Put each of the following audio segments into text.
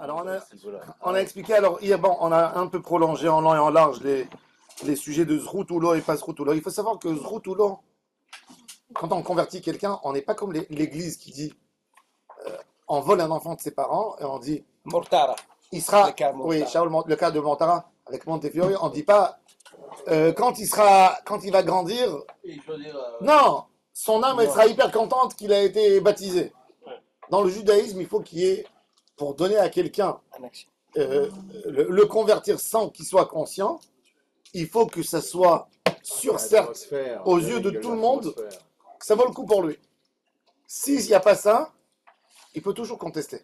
Alors, on a- Voilà. On a expliqué, alors, hier, bon, on a un peu prolongé en long et en large les, les sujets de Zroutulo et pas Zroutulo. Il faut savoir que Zroutulo, quand on convertit quelqu'un, on n'est pas comme l'Église qui dit euh, on vole un enfant de ses parents et on dit Mortara. il sera. Le cas de oui, Mon- le cas de Montara avec Montefiore, on ne dit pas euh, quand, il sera, quand il va grandir, dire, euh, non, son âme elle sera hyper contente qu'il a été baptisé. Dans le judaïsme, il faut qu'il y ait, pour donner à quelqu'un euh, le, le convertir sans qu'il soit conscient, il faut que ça soit sûr, certes, aux yeux de tout le monde, que ça vaut le coup pour lui. S'il n'y a pas ça, il peut toujours contester.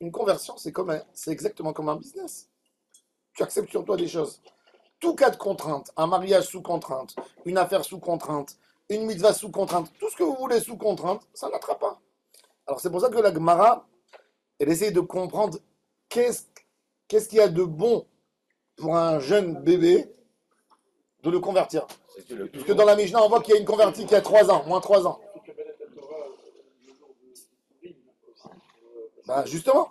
Une conversion, c'est comme c'est exactement comme un business. Tu acceptes sur toi des choses. Tout cas de contrainte, un mariage sous contrainte, une affaire sous contrainte, une mitzvah sous contrainte, tout ce que vous voulez sous contrainte, ça n'attrape pas. Alors c'est pour ça que la Gemara, elle essaye de comprendre qu'est-ce qu'est-ce qu'il y a de bon pour un jeune bébé de le convertir. Puisque dans la Mishnah, on voit qu'il y a une convertie qui a 3 ans, moins 3 ans. Bah, justement,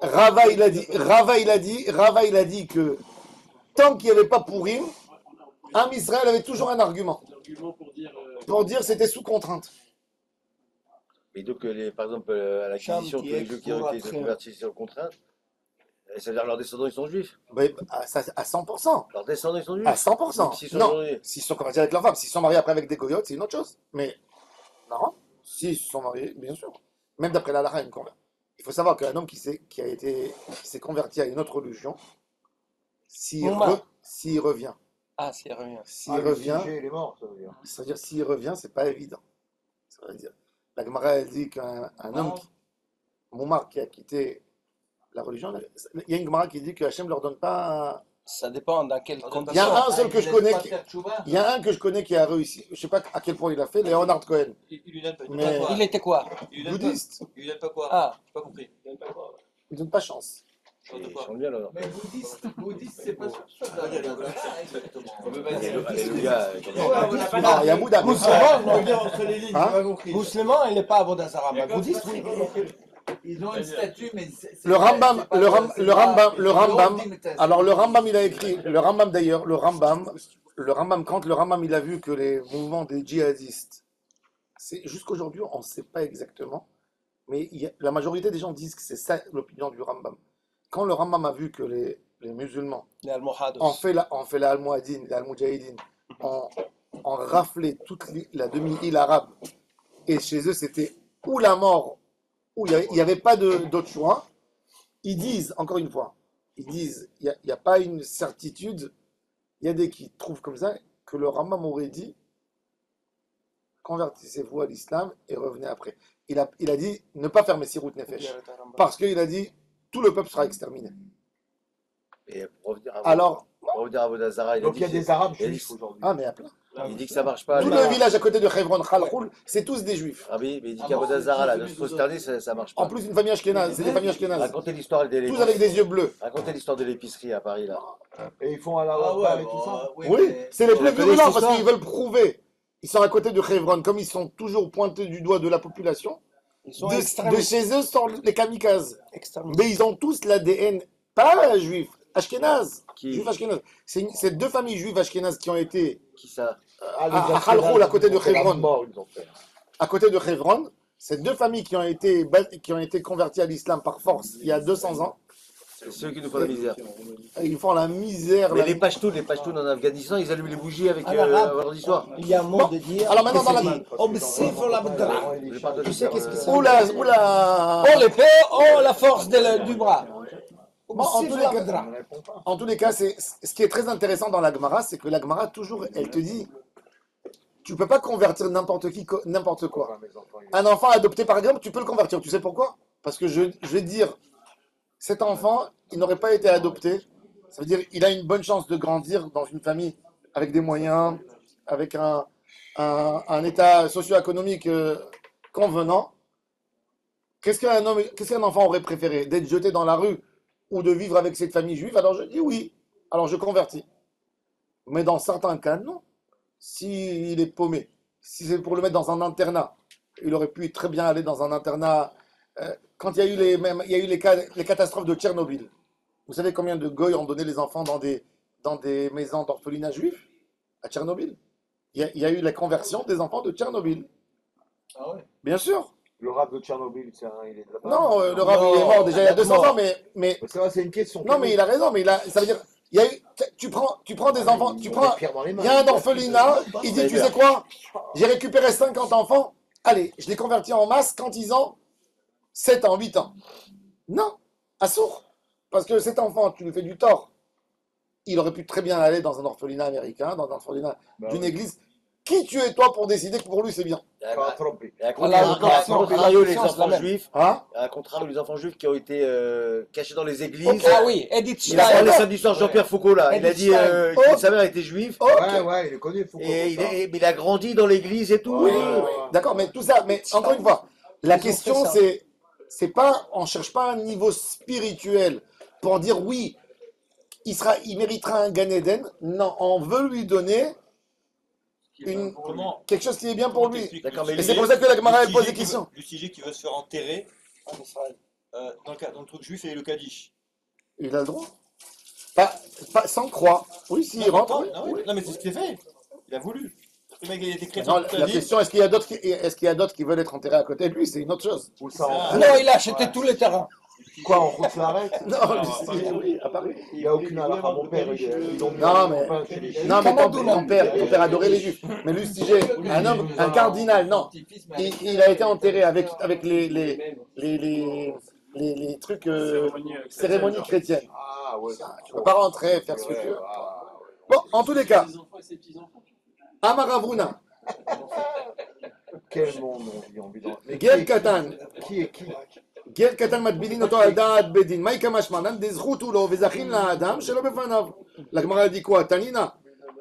Rava il a dit, Rava il a dit, Rava il a dit que tant qu'il n'y avait pas Pourim, un Israël avait toujours un argument pour dire. euh, pour dire c'était sous contrainte. Et donc, euh, les, par exemple, euh, à l'acquisition, tous les jeux qui ont été convertis sur contrainte, ça veut dire que leurs descendants, ils sont juifs. Bah, à, ça- à 100%. Leurs descendants, ils sont juifs. À 100%. S'ils sont Non, s'ils sont convertis avec leur femme, s'ils sont mariés après avec des goyotes, c'est une autre chose. Mais, non, s'ils sont mariés, bien sûr. Même d'après la Lara, Il faut savoir qu'un homme qui s'est qui a été qui s'est converti à une autre religion, s'il re- s'il revient, Ah, c'est revient. s'il Ah, revient, sujet, il est mort, ça veut dire. c'est-à-dire s'il revient, c'est pas évident. Ça veut dire, la Gemara elle dit qu'un un homme, qui, Moumar qui a quitté la religion, il y a une Gemara qui dit que Hachem leur donne pas. Ça dépend dans quelles Il y a conditions. un seul que je connais qui, il y a un que je connais qui a réussi. Je sais pas à quel point il a fait, Leonard Cohen, Il il lui donne pas. il lui Mais- pas Il était quoi? Il lui donne pas- bouddhiste. il lui donne pas quoi? Ah, J'ai pas compris. il pas quoi? Il donne pas chance. Ils bien, là. Mais bouddhiste, bouddhiste, c'est pas sûr. Exactement. Alléluia. il y a Bouddha. mais- Musulman, Hein Musulman, il n'est pas Avodazara, mais bouddhiste, oui. Ils ont une statue, mais Le Rambam, le Ram- Rambam, le Rambam. Alors le Rambam, il a écrit, le Rambam d'ailleurs, le Rambam, le Rambam, quand le Rambam, il a vu que les mouvements des djihadistes, c'est jusqu'aujourd'hui, on ne sait pas exactement, mais il y a- la majorité des gens disent que c'est ça l'opinion du Rambam. Quand le Rambam a vu que les, les musulmans ont fait la, ont fait la Almohadine, la Al-Mujahideen, ont, ont raflé toute la demi-île arabe, et chez eux c'était ou la mort, ou il n'y avait, pas d'autre choix, ils disent, encore une fois, ils disent, il n'y a pas une certitude, il y a des qui trouvent comme ça, que le Rambam aurait dit, convertissez-vous à l'islam et revenez après. Il a, il a dit, ne pas faire Messirut Nefesh, parce qu'il a dit, tout le peuple sera exterminé. Et pour revenir à, Alors, pour revenir à il Donc il y a des Arabes il a dit- juifs aujourd'hui. ah mais à plein. Il dit que ça marche pas. Tout les- le village à côté de Hebron, Khalroul, c'est tous des juifs. Ah oui, mais il dit Ah qu'à bon, Vodazara, là, de se prosterner, ça, ça marche pas. En plus, une famille ashkénaze, c'est des familles ashkénazes. Racontez l'histoire des Tous avec des yeux bleus. Racontez l'histoire de l'épicerie à Paris, là. Et ils font à la Ah ouais, et tout ça. euh, oui, c'est les plus c'est parce qu'ils veulent prouver. Ils sont à côté de Hebron, comme ils sont toujours pointés du doigt de la population. Ils sont De, chez eux sortent les kamikazes. Mais ils ont tous l'ADN, pas juif, ashkénaze. Qui, Juif ashkénaze. C'est deux familles juives ashkénazes qui ont été qui ça Ah, à- à Ashkénazes, Khalroul, à côté de Hebron. à côté de Hebron. C'est deux familles qui ont été qui ont été converties à l'islam par force il y a 200 ans. C'est ceux qui nous font la misère. Ils font la misère. Mais la- les Pashtuns, les Pashtuns en Afghanistan, ils allument les bougies avec Ah, euh, vendredi soir. Il y a un mot Bon, de dire. alors maintenant, dans la- de Tu sais qu'est-ce que c'est Oula, oula. Oh l'épée, oh la force de la- du bras. En, tous les cas, en tous les cas, c'est ce qui est très intéressant dans la Gemara, c'est que la Gemara toujours, elle te dit, tu peux pas convertir n'importe qui, n'importe quoi. Un enfant adopté par exemple, tu peux le convertir. Tu sais pourquoi? Parce que je, je vais dire, cet enfant, il n'aurait pas été adopté. Ça veut dire, il a une bonne chance de grandir dans une famille avec des moyens, avec un, état socio-économique euh, convenant. Qu'est-ce qu'un homme, qu'est-ce qu'un enfant aurait préféré? D'être jeté dans la rue ou de vivre avec cette famille juive? Alors je dis oui. Alors je convertis. Mais dans certains cas, non. S'il est paumé, si c'est pour le mettre dans un internat, il aurait pu très bien aller dans un internat quand il y a eu les, même, il y a eu les, cas- les catastrophes de Tchernobyl, vous savez combien de goy ont donné les enfants dans des, dans des maisons d'orphelinat juifs à Tchernobyl? Il y, a, il y a eu la conversion des enfants de Tchernobyl. Ah ouais? Bien sûr. Le rap de Tchernobyl, c'est il est de là-bas. Non, euh, le Non, il est mort déjà il y a 200 mort. ans, mais, mais Mais ça va, c'est une question. non, mais il a raison. Mais il a, ça veut dire, il y a eu, tu prends, tu prends des enfants, tu prends, il y a un orphelinat, il dit, tu sais quoi? J'ai récupéré 50 enfants, allez, je les convertis en masse quand ils ont 7 ans, 8 ans. Non, à sourd. Parce que cet enfant, tu lui fais du tort. Il aurait pu très bien aller dans un orphelinat américain, dans un orphelinat Bah d'une église. Qui tu es toi pour décider que pour lui c'est bien? À- Pas trompé. et à Ah, contrario, les enfants juifs, Hein? À contrario, les enfants juifs qui ont été euh, cachés dans les églises. Ah oui, Edith Il a Stein. parlé samedi soir Jean-Pierre Foucault là. Il a dit euh, Oh. que sa mère était juive Ok. Ouais, ouais, il est connu. Faut et il, est- il a grandi dans l'église et tout. Oui, et- oui, oui. D'accord, mais tout ça, mais encore une fois, la question c'est, c'est pas, on cherche pas un niveau spirituel pour dire oui, il sera, il méritera un Gan Eden. Non, on veut lui donner une, Comment quelque chose qui est bien pour lui. Et c'est pour ça que la Gemara, elle pose sujet des qui questions. veut- Le sujet qui veut se faire enterrer euh, dans, le, cas- dans le truc juif et le Kaddish. Il a le droit. Pas, pas sans croix. Oui, s'il Non, mais rentre. oui, non, oui, non, mais c'est ce qu'il a fait. Il a voulu. Le mec, il a été Non, la question, est-ce qu'il y a d'autres qui, est-ce qu'il y a d'autres qui veulent être enterrés à côté de lui? C'est une autre chose. Où ça en- Ah, Non, il a acheté tous les terrains. Quoi, en route l'arrête Non, Ah, oui, à Paris. Il n'y a aucune halakha. Mon père, il ils l'ont mis Non, mais-. Non, mais ton, père, ton père adorait les juifs. Mais lui, si j'ai un homme, un cardinal, non. Il, il a été enterré avec, avec les, les, les, les, les, les trucs, euh, cérémonies chrétiennes. Ah, ouais. Tu peux pas rentrer, faire ce que tu veux. Bon, en tous les cas, Amaravuna, Quel monde on vit, on vit dans. Mais qui Gel est Katan, qui est qui גר קטן מטבילין אותו על דעת בית דין, מהי כמשמענן דזכות הוא לו וזכין לאדם שלא בפניו. לגמרא דיקווה, תנינא,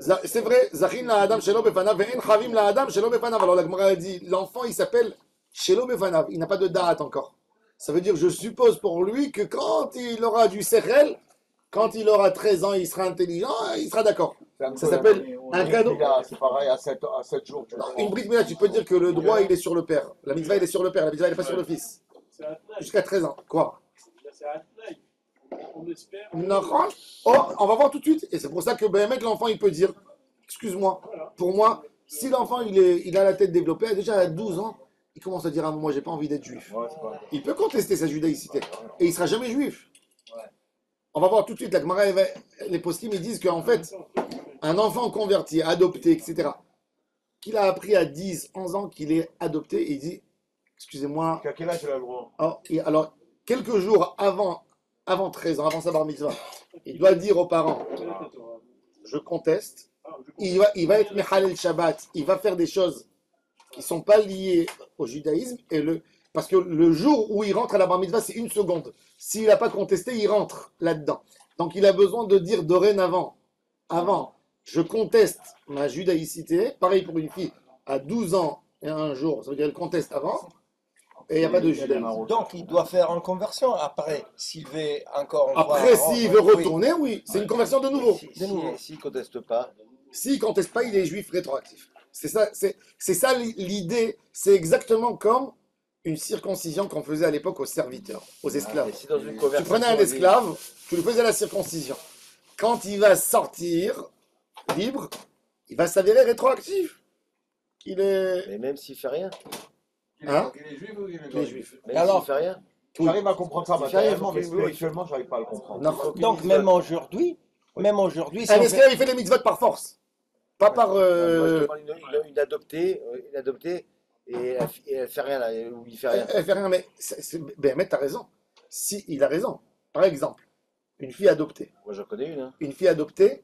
ז- c'est vrai, זכין לאדם שלא בפניו ואין חבים לאדם שלא בפניו. Alors la Gemara dit, l'enfant il s'appelle שלא בפניו, il n'a pas de date encore. Ça veut dire, je suppose pour lui que quand il aura du sechel, quand il aura 13 ans, il sera intelligent, il sera d'accord. Ça s'appelle un cadeau. C'est pareil, à 7, à 7 jours. tu Non, vois. Une bride mila, tu peux dire que le droit il est sur le père. La mitzvah il est sur le père, la mitzvah il n'est pas sur le fils. Jusqu'à 13 ans. Quoi? On espère. Non, oh, on va voir tout de suite. Et c'est pour ça que ben, mec, l'enfant, il peut dire, excuse-moi, pour moi, si l'enfant, il, est, il a la tête développée, déjà à 12 ans, il commence à dire, ah, moi, j'ai pas envie d'être juif. Ouais, c'est pas- Il peut contester sa judaïcité. Et il sera jamais juif. On va voir tout de suite, la Gemara, les poskim, ils disent qu'en fait, un enfant converti, adopté, etc., qu'il a appris à 10, 11 ans qu'il est adopté, il dit, excusez-moi, quel âge il a le droit alors, et alors, quelques jours avant, avant 13 ans, avant sa bar mitzvah, il doit dire aux parents, je conteste, il va, il va être Shabbat, il va faire des choses qui ne sont pas liées au judaïsme, et le, parce que le jour où il rentre à la bar mitzvah, c'est une seconde. S'il n'a pas contesté, il rentre là-dedans. Donc il a besoin de dire dorénavant, avant, je conteste ma judaïcité, pareil pour une fille à 12 ans et un jour, ça veut dire qu'elle conteste avant, et il n'y a pas de judaïsme. Donc, il doit faire une conversion. Après, s'il veut encore. une fois- Après, s'il veut retourner, oui, c'est une conversion de nouveau. Si- si- S'il ne conteste pas, S'il ne conteste pas, il est juif rétroactif. C'est ça, c'est, ça li- l'idée. C'est exactement comme une circoncision qu'on faisait à l'époque aux serviteurs, aux esclaves. et si Tu prenais un esclave, tu lui faisais la circoncision. Quand il va sortir libre, il va s'avérer rétroactif. Il est. Mais même s'il fait rien, Hein Il est juif ou il est Les juifs. même Alors- s'il fait rien, J'arrive à comprendre ça Il fait rien, matériellement, mais qu'il- spirituellement, j'arrive pas à le comprendre. Non. qu'il Donc, même aujourd'hui, même aujourd'hui, si Un on fait- esclave, il fait les mitzvot par force. Pas par. Moi, je euh, une, une- une adoptée, euh, une adoptée, et elle, et elle fait rien là, ou il fait rien. Elle fait rien, mais c'est, c'est- ben, mais t'as raison. Si, il a raison. Par exemple, une fille adoptée. Moi j'en connais une. Hein. Une fille adoptée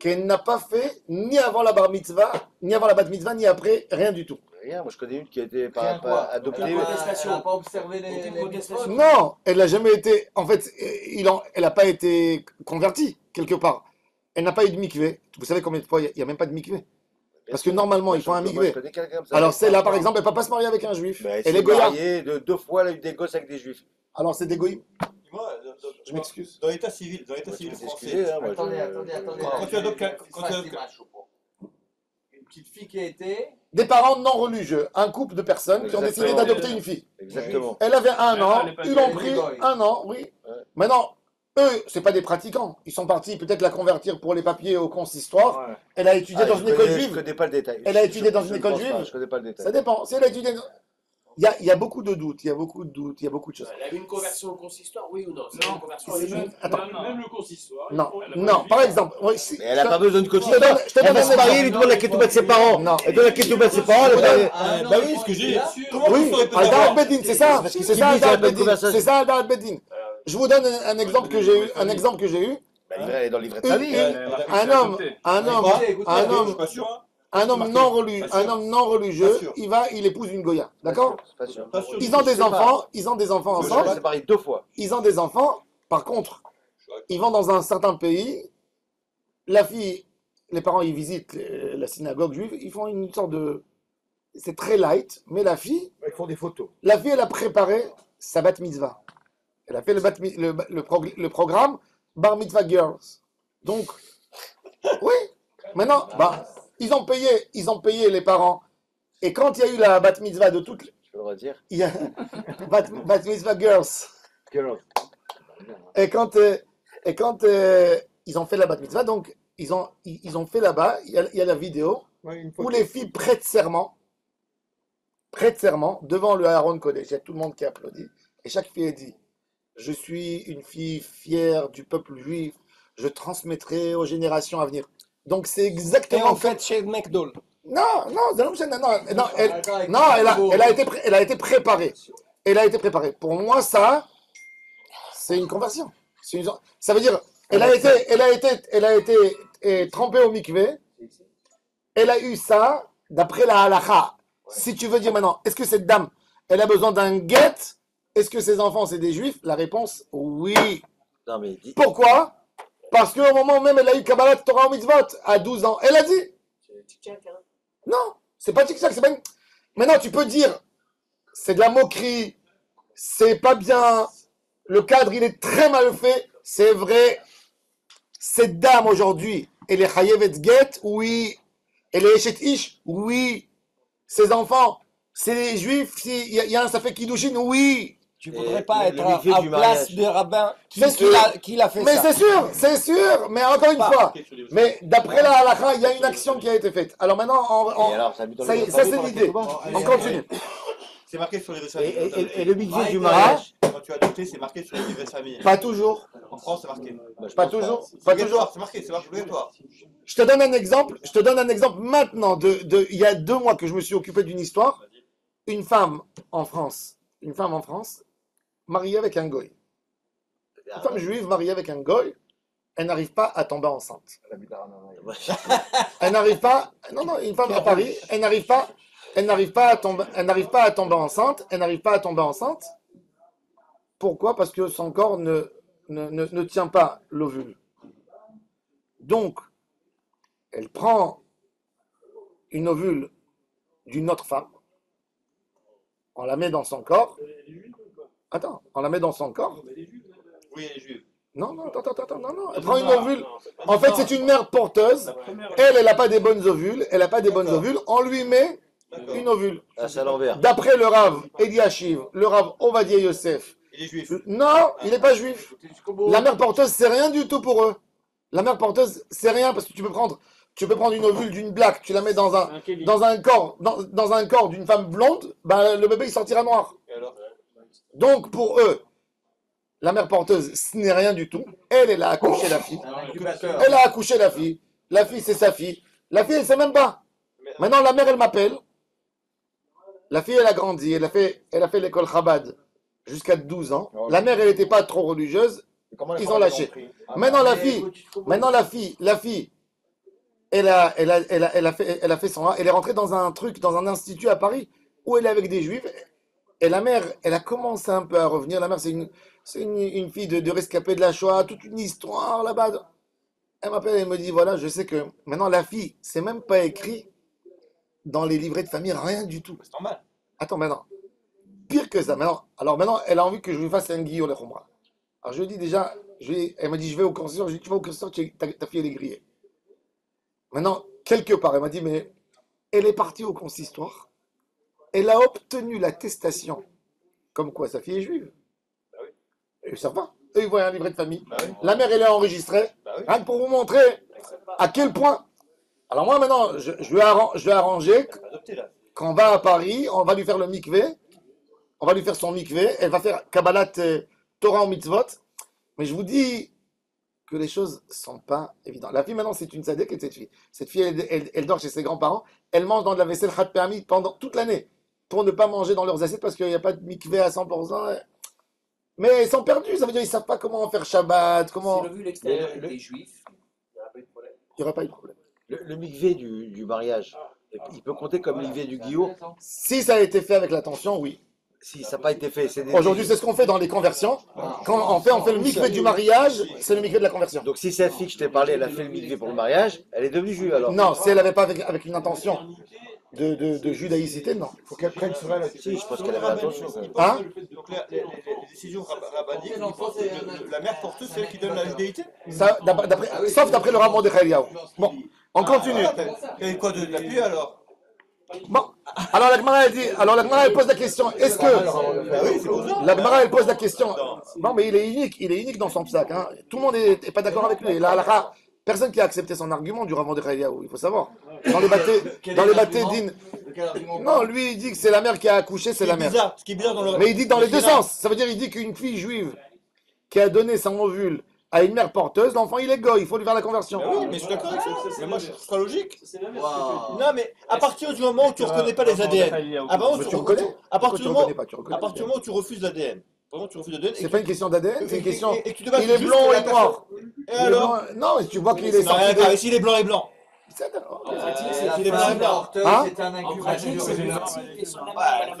qu'elle n'a pas fait ni avant la bar mitzvah, ni avant la bat mitzvah, ni après, rien du tout. Rien, moi je connais une qui a été quoi. par- adoptée. Elle a pas- pas observé les, les. Non, elle n'a jamais été. En fait, il en- elle n'a pas été convertie quelque part. Elle n'a pas eu de mikvé. Vous savez combien de fois il n'y a, même pas de mikvé Parce que normalement, il faut un ça. Alors celle-là, par exemple, elle ne peut pas se marier avec un juif. Bah, elle elle est goya. de deux fois, elle a eu des gosses avec des juifs. Alors c'est des goïms. Je m'excuse. Dans l'état civil, dans l'état civil français, hein, moi, Attendez, je- attendez, attendez. Quand tu adoptes. Une petite fille qui a été. Des parents non religieux, un couple de personnes qui ont décidé d'adopter une fille. Exactement. Elle avait un Elle an, ils l'ont pris un an, oui. Ouais. Maintenant, eux, c'est pas des pratiquants. Ils sont partis peut-être la convertir pour les papiers au consistoire. Ouais. Elle a étudié Ah, dans une école connais- Je juive. connais pas le détail. Elle a étudié je- dans je une ne école pense pas, juive. Je connais pas le détail. Ça dépend. Si elle a étudié. Il y a, y a beaucoup de doutes, il y a beaucoup de doutes, il y a beaucoup de choses. Elle a eu une conversion au consistoire, oui ou non? C'est Non. une conversion même, même- le consistoire. Non, elle non, par vie. exemple, oui, si- Mais elle a je- pas besoin de te Elle donne va un se marier, exemple. lui demande la ketouba de ses parents. Non. Elle donne la ketouba de ses parents. elle Ah, bah oui, ce que j'ai. Oui, savoir Bedin, c'est ça. C'est ça, il y a Aldar une bonne Bedin. C'est ça, Aldar Bedin. Je vous donne un, exemple que j'ai eu. Un exemple que j'ai eu. Bah, il est dans le livret de une- hein. un homme, un homme, un homme. Un homme non religieux, un homme non religieux, il va, il épouse une goya, d'accord. Ils ont des enfants, ils ont des enfants ensemble, deux fois. ils ont des enfants. Par contre, ils vont dans un certain pays, la fille, les parents, ils visitent la synagogue juive, ils font une sorte de, c'est très light, mais la fille, Ils font des photos. La fille, elle a préparé sa bat mitzvah. Elle a fait le, bat le, le prog- le programme Bar Mitzvah Girls. Donc, oui, maintenant, bah, ils ont payé, ils ont payé les parents. Et quand il y a eu la bat mitzvah de toutes, les- Je peux le redire. il y a bat, bat mitzvah girls. Girls. Et quand, euh, et quand euh, ils ont fait la bat mitzvah, donc ils ont, ils, ils ont fait là-bas, il y, a, il y a la vidéo Ouais, où les filles prêtent serment, prêtent serment devant le Aaron Kodesh. Il y a tout le monde qui applaudit. Et chaque fille a dit Je suis une fille fière du peuple juif, je transmettrai aux générations à venir. Donc c'est Et exactement en fait, chez McDonald's. Non, non, c'est non, non, non, non, elle, avec non, elle a, Thibaut. elle, a été, pré- elle a été préparée. Elle a été préparée. Pour moi, ça, c'est une conversion. Une- ça veut dire, elle a été, elle a été, elle a été trempée au mikvé. Elle a eu ça d'après la halakha. Si tu veux dire maintenant, est-ce que cette dame, elle a besoin d'un guet? Est-ce que ses enfants, c'est des juifs? La réponse, oui. Non, mais dis. Pourquoi? Parce qu'au moment même, elle a eu Kabbalah Torah au mitzvot, à 12 ans. Elle a dit, non, c'est pas tic-tac, c'est pas. Maintenant, tu peux dire, c'est de la moquerie, c'est pas bien, le cadre, il est très mal fait, c'est vrai. Cette dame, aujourd'hui, elle est Chayevet Get, oui. Elle est Eshet Ish, oui. Ses enfants, c'est les juifs, il y, a- un Safek Kiddushin, oui. Tu Et voudrais pas le- être le à, à du place mariage. de rabbin qui, C'est qui sûr. l'a, qui l'a fait Mais ça. c'est sûr, c'est sûr, mais encore une Pas. fois, mais d'après la halakha, il y a une action qui a été faite. Alors maintenant, on- on- Et alors, ça c'est l'idée. On continue. C'est marqué sur les récits. et- et- et le mikvé Ouais, du mariage. Quand tu as adopté, c'est marqué sur les famille. Pas toujours, En France, c'est marqué. Bah, pas toujours, C'est pas obligatoire, toujours. c'est marqué, c'est marqué obligatoire. Je te donne un exemple. Je te donne un exemple maintenant. De, de- il y a deux mois que je me suis occupé d'une histoire. Une femme en France, une femme en France, mariée avec un goy. Une femme juive mariée avec un goy, elle n'arrive pas à tomber enceinte. Elle n'arrive pas. Non, non, une femme à Paris, elle n'arrive pas. Elle n'arrive pas à tomber. Elle n'arrive pas à tomber enceinte. Elle n'arrive pas à tomber enceinte. Pourquoi? Parce que son corps ne, ne, ne, ne tient pas l'ovule. Donc, elle prend une ovule d'une autre femme, on la met dans son corps. Attends, on la met dans son corps. Oui, elle est juive. Non, non, attends, attends, attends, non, non. Elle prend une ovule. En fait, c'est une mère porteuse. Elle, elle n'a pas des bonnes ovules. Elle n'a pas des bonnes ovules. On lui met une ovule. Ah, c'est à l'envers. D'après le Rav Eliashiv, le Rav Ovadia Yosef, Il est juif. non, il n'est pas juif. La mère porteuse, c'est rien du tout pour eux. La mère porteuse, c'est rien parce que tu peux prendre, tu peux prendre une ovule d'une black, tu la mets dans un, dans un corps, dans, dans un corps d'une femme blonde, ben, le bébé il sortira noir. Et alors Donc pour eux, la mère porteuse, ce n'est rien du tout. Elle, elle a accouché la fille. Incubateur. Elle a accouché la fille. La fille, c'est sa fille. La fille, elle sait même pas. Maintenant, la mère, elle m'appelle. La fille, elle a grandi. Elle a fait, elle a fait l'école Chabad jusqu'à 12 ans. La mère, elle n'était pas trop religieuse. Ils ont l'ont lâché. Maintenant, la fille, maintenant, la fille, la fille, elle a, elle a, elle a, elle a fait, elle a fait son, elle est rentrée dans un truc, dans un institut à Paris où elle est avec des juifs. Et la mère, elle a commencé un peu à revenir. La mère, c'est une, c'est une, une fille de, de rescapée de la Shoah, toute une histoire là-bas. Elle m'appelle, elle me dit voilà, je sais que maintenant la fille, c'est même pas écrit dans les livrets de famille, rien du tout. C'est normal. Attends, maintenant, pire que ça. Maintenant, alors maintenant, elle a envie que je lui fasse un guillot, le khumra. Alors je lui dis déjà, je lui- elle m'a dit je vais au concession, je lui dis tu vas au concession, ta, ta fille elle est grillée. Maintenant, quelque part, elle m'a dit mais Elle est partie au consistoire. Elle a obtenu l'attestation. Comme quoi sa fille est juive. Ils savent pas. Eux, ils voient un livret de famille. Bah oui. La mère, elle est enregistrée. Bah oui. Rien que pour vous montrer à quel point. Alors moi, maintenant, je, je vais, arran- je vais arranger Adopté là. quand on va à Paris, on va lui faire le mikvé. On va lui faire son mikvé. Elle va faire Kabbalat Torah en mitzvot. Mais je vous dis que les choses sont pas évidentes. La fille, maintenant, c'est une sadek et cette fille. Cette fille, elle, elle- elle dort chez ses grands-parents. Elle mange dans de la vaisselle khat permis pendant toute l'année. Pour ne pas manger dans leurs assiettes parce qu'il n'y a pas de mikvé à 100%. Mais ils sont perdus. Ça veut dire qu'ils ne savent pas comment faire Shabbat. Comment... S'il a vu l'extérieur le- des juifs, il n'y aura pas eu de problème. Il n'y aura pas eu de problème. Le, le mikvé du, du mariage, il peut compter comme mikvé du guillot Si ça a été fait avec l'attention, oui. si ça n'a pas été fait. c'est des- Aujourd'hui, c'est ce qu'on fait dans les conversions. Quand on fait, on fait le mikvé du mariage, c'est le mikvé de la conversion. Donc si cette fille que je t'ai parlé, elle a fait le mikvé pour le mariage, elle est devenue juive alors? Non, si elle n'avait pas avec, avec une intention de, de, de judaïcité, non. Faut qu'elle prenne sur elle. Si, je pense qu'elle avait même. Hein Donc les, les- les- les décisions rab- rabbiniques, ils pensent que le- le- la mère porteuse, c'est elle qui donne la Ça, d'après- d'après- sauf d'après le rabbin de Khaliaou. Bon, on continue. Et quoi de la pluie alors? Bon, alors la Gemara elle dit, alors la Gemara elle pose la question, est-ce que Bah pour ça. la Gemara elle pose la question, non mais il est unique, il est unique dans son sac. Hein. Tout le monde n'est pas d'accord avec lui. La personne qui a accepté son argument du rabbin de Khaliaou, il faut savoir. Dans les bâtés, dans d'In, non, lui il dit que c'est la mère qui a accouché, c'est la mère. bizarre, ce qui est bizarre dans le. Mais il dit dans les le deux sens. Ça veut dire il dit qu'une fille juive qui a donné son ovule à une mère porteuse, l'enfant il est goy, il faut lui faire la conversion. Bah oui, mais je suis d'accord avec ça. Mais moi, je serais logique. C'est la même Non, mais à partir du moment où tu reconnais pas les ADN, Tu reconnais à partir du moment où tu refuses l'ADN, vraiment tu refuses l'ADN, C'est pas une question d'ADN, c'est une question. Et, et que tu Il est la et noir. personne. Et Il est alors blanc- Non, et tu vois qu'il est sorti de. Et s'il est blanc et blanc. En pratique, Euh, c'est est blanc et blanc. C'est un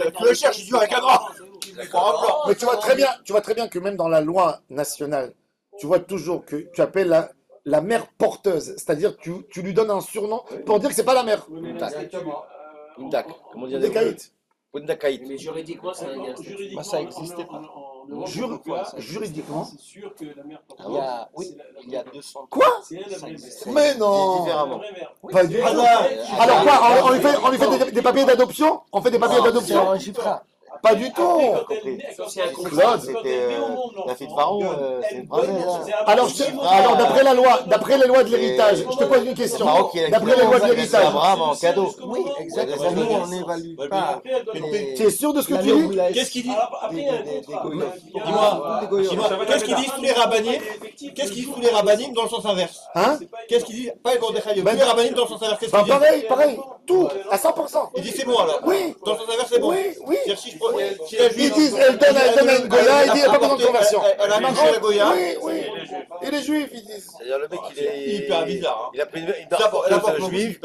et tu le cherches, il joue avec un noir. Mais tu vois très bien, tu vois très bien que même dans la loi nationale, tu vois toujours que tu appelles la, la mère porteuse, c'est-à-dire tu, tu lui donnes un surnom pour dire que c'est pas la mère. Exactement. Pundak, comment dit Des. Mais juridiquement, gars. Juridiquement, Bah, ça existait pas. juridiquement. C'est sûr que la mère Il y a, oui, c'est la- la- il y a 200 Quoi C'est elle la vraie mère. Mais non. Pas du tout. Alors quoi on, lui fait, des, papiers d'adoption? On fait des papiers C'est d'adoption. Pas du tout. Claude, C'était euh, la fille de Pharaon, euh, c'est une alors, alors d'après la loi, d'après les lois de l'héritage, je te pose une question. D'après les lois de l'héritage, Abraham en cadeau. Oui, exactement. Nous, on n'évalue ouais, pas. Tu es sûr de ce que la tu dis Qu'est-ce qu'il dit. Dis-moi, qu'est-ce qu'ils disent tous les rabbinim Qu'est-ce qu'ils disent tous les rabbinim dans le sens inverse Hein Qu'est-ce qu'ils disent Pas les Ben tous les rabbinim dans le sens inverse, Bah disent pareil, pareil, tout, à 100%. Ils disent c'est bon alors Oui. Dans sens inverse, c'est bon Oui, oui. Ils juive- disent, elle donne, elle donne à une Goya, il dit, il n'y a pas besoin de conversion. Elle- Elle a marché la Goya. Oui, oui. Et les juifs, ils disent. C'est-à-dire le mec, il est. Hyper bizarre, hein. Il a pris une, barre elle juive.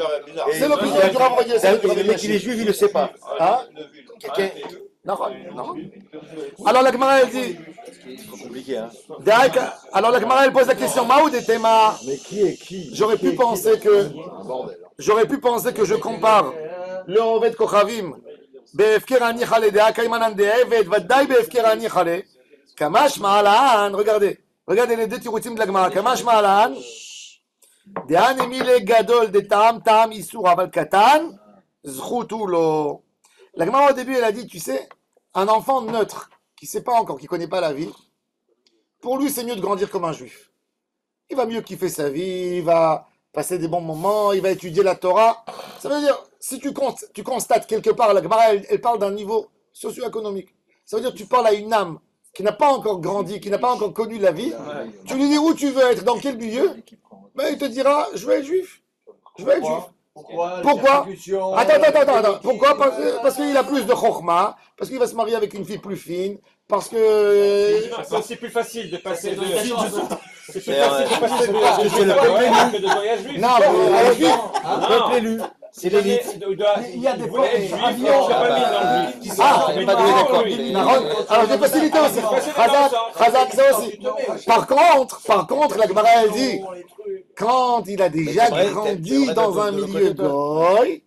C'est il- l'opinion il du l'opinion Le mec, il est juif, il le sait pas. Hein Quelqu'un. Non, non. Alors la Gemara, elle dit, C'est compliqué, hein. Derek, alors la Gemara, elle pose la question, Maoud et Tema, Mais qui est qui? J'aurais pu penser que, J'aurais pu penser que je compare le Rovet Kochavim Kamash regardez, regardez les deux tiroutim de la Gemara. Kamash Ma'alan, Dehan Emile Gadol de Taam Taam Isur Aval Katan, Zchutulo. La Gemara au début, elle a dit, tu sais, un enfant neutre, qui ne sait pas encore, qui ne connaît pas la vie, pour lui, c'est mieux de grandir comme un juif. Il va mieux kiffer sa vie, il va, passer des bons moments, il va étudier la Torah. Ça veut dire, si tu, cons- tu constates quelque part, la Gemara, elle, elle parle d'un niveau socio-économique. Ça veut dire tu parles à une âme qui n'a pas encore grandi, qui n'a pas encore connu la vie. Tu lui dis où tu veux être, dans quel milieu. Ben, il te dira, je veux être juif. Je veux être juif. Pourquoi Attends, attends, attends. Pourquoi Parce, parce qu'il a plus de chokma, parce qu'il va se marier avec une fille plus fine, parce que... C'est aussi plus facile de passer de. C'est le peuple. C'est l'élite. Il y a des le juif. Ah, Mais pas d'accord. alors des facilités aussi. Khazak, Khazak, ça aussi. Par contre, par contre, la Gemara, elle dit, quand il a déjà grandi dans un milieu goy,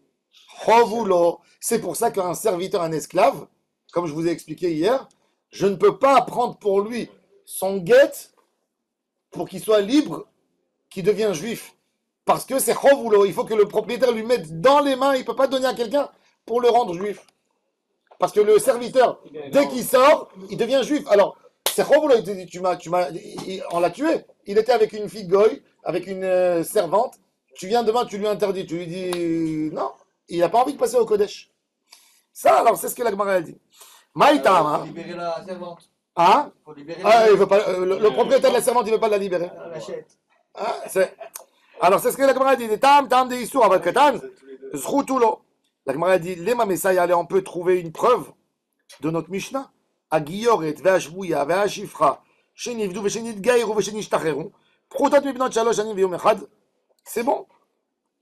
chovulo. C'est pour ça qu'un serviteur, un esclave, comme je vous ai expliqué hier, je ne peux pas prendre pour lui son guet pour qu'il soit libre, qu'il devient juif. Parce que c'est chovulo, il faut que le propriétaire lui mette dans les mains, il ne peut pas donner à quelqu'un pour le rendre juif. Parce que le serviteur, dès qu'il sort, il devient juif. Alors, c'est chovulo, il te dit, tu m'as, tu m'as, il- on l'a tué. Il était avec une fille goy, avec une euh, servante. Tu viens demain, tu lui interdis, tu lui dis non, il n'a pas envie de passer au Kodesh. Ça, alors, c'est ce que la Gemara a dit. Maïtam, Faut hein libérer la servante. Hein Ah, la il veut pas, euh, le, le propriétaire de la servante, il ne veut pas la libérer. On l'achète. Ah, c'est- Alors, c'est ce que la Gemara dit. Tam, tam, des issours, avec katan, zrutulo. La Gemara dit, les mamessai, allez, on peut trouver une preuve de notre Mishnah. À Guilloret, Veashbouya, Veashifra, Shenivdu, Veshenit Gaïrou, Veshenishtacheru, Proutot Mibnot Shalosh, Anim, Veyom Echad. C'est bon?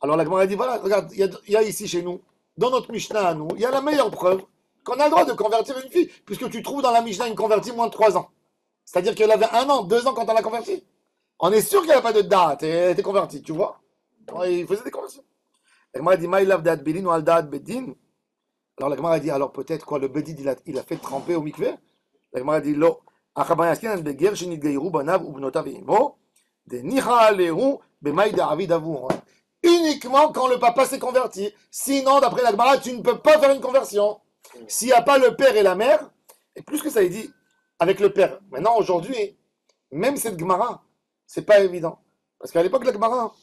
Alors la Gemara dit, voilà, regarde, il y, y a ici chez nous, dans notre Mishnah à nous, il y a la meilleure preuve qu'on a le droit de convertir une fille, puisque tu trouves dans la Mishnah une convertie moins de 3 ans. C'est-à-dire qu'elle avait un an, deux ans quand on l'a convertie. On est sûr qu'elle n'a pas de date, elle était convertie, tu vois. Il faisait des conversions. La dit, ou. Alors la Gemara dit, alors peut-être quoi, le bedin, il a, a fait tremper au mikveh La Gemara dit, lo. Uniquement quand le papa s'est converti. Sinon, d'après la Gemara, tu ne peux pas faire une conversion. S'il n'y a pas le père et la mère, et plus que ça, il dit, avec le père. Maintenant, aujourd'hui, même cette Gemara, c'est pas évident. Parce qu'à l'époque, la Gemara,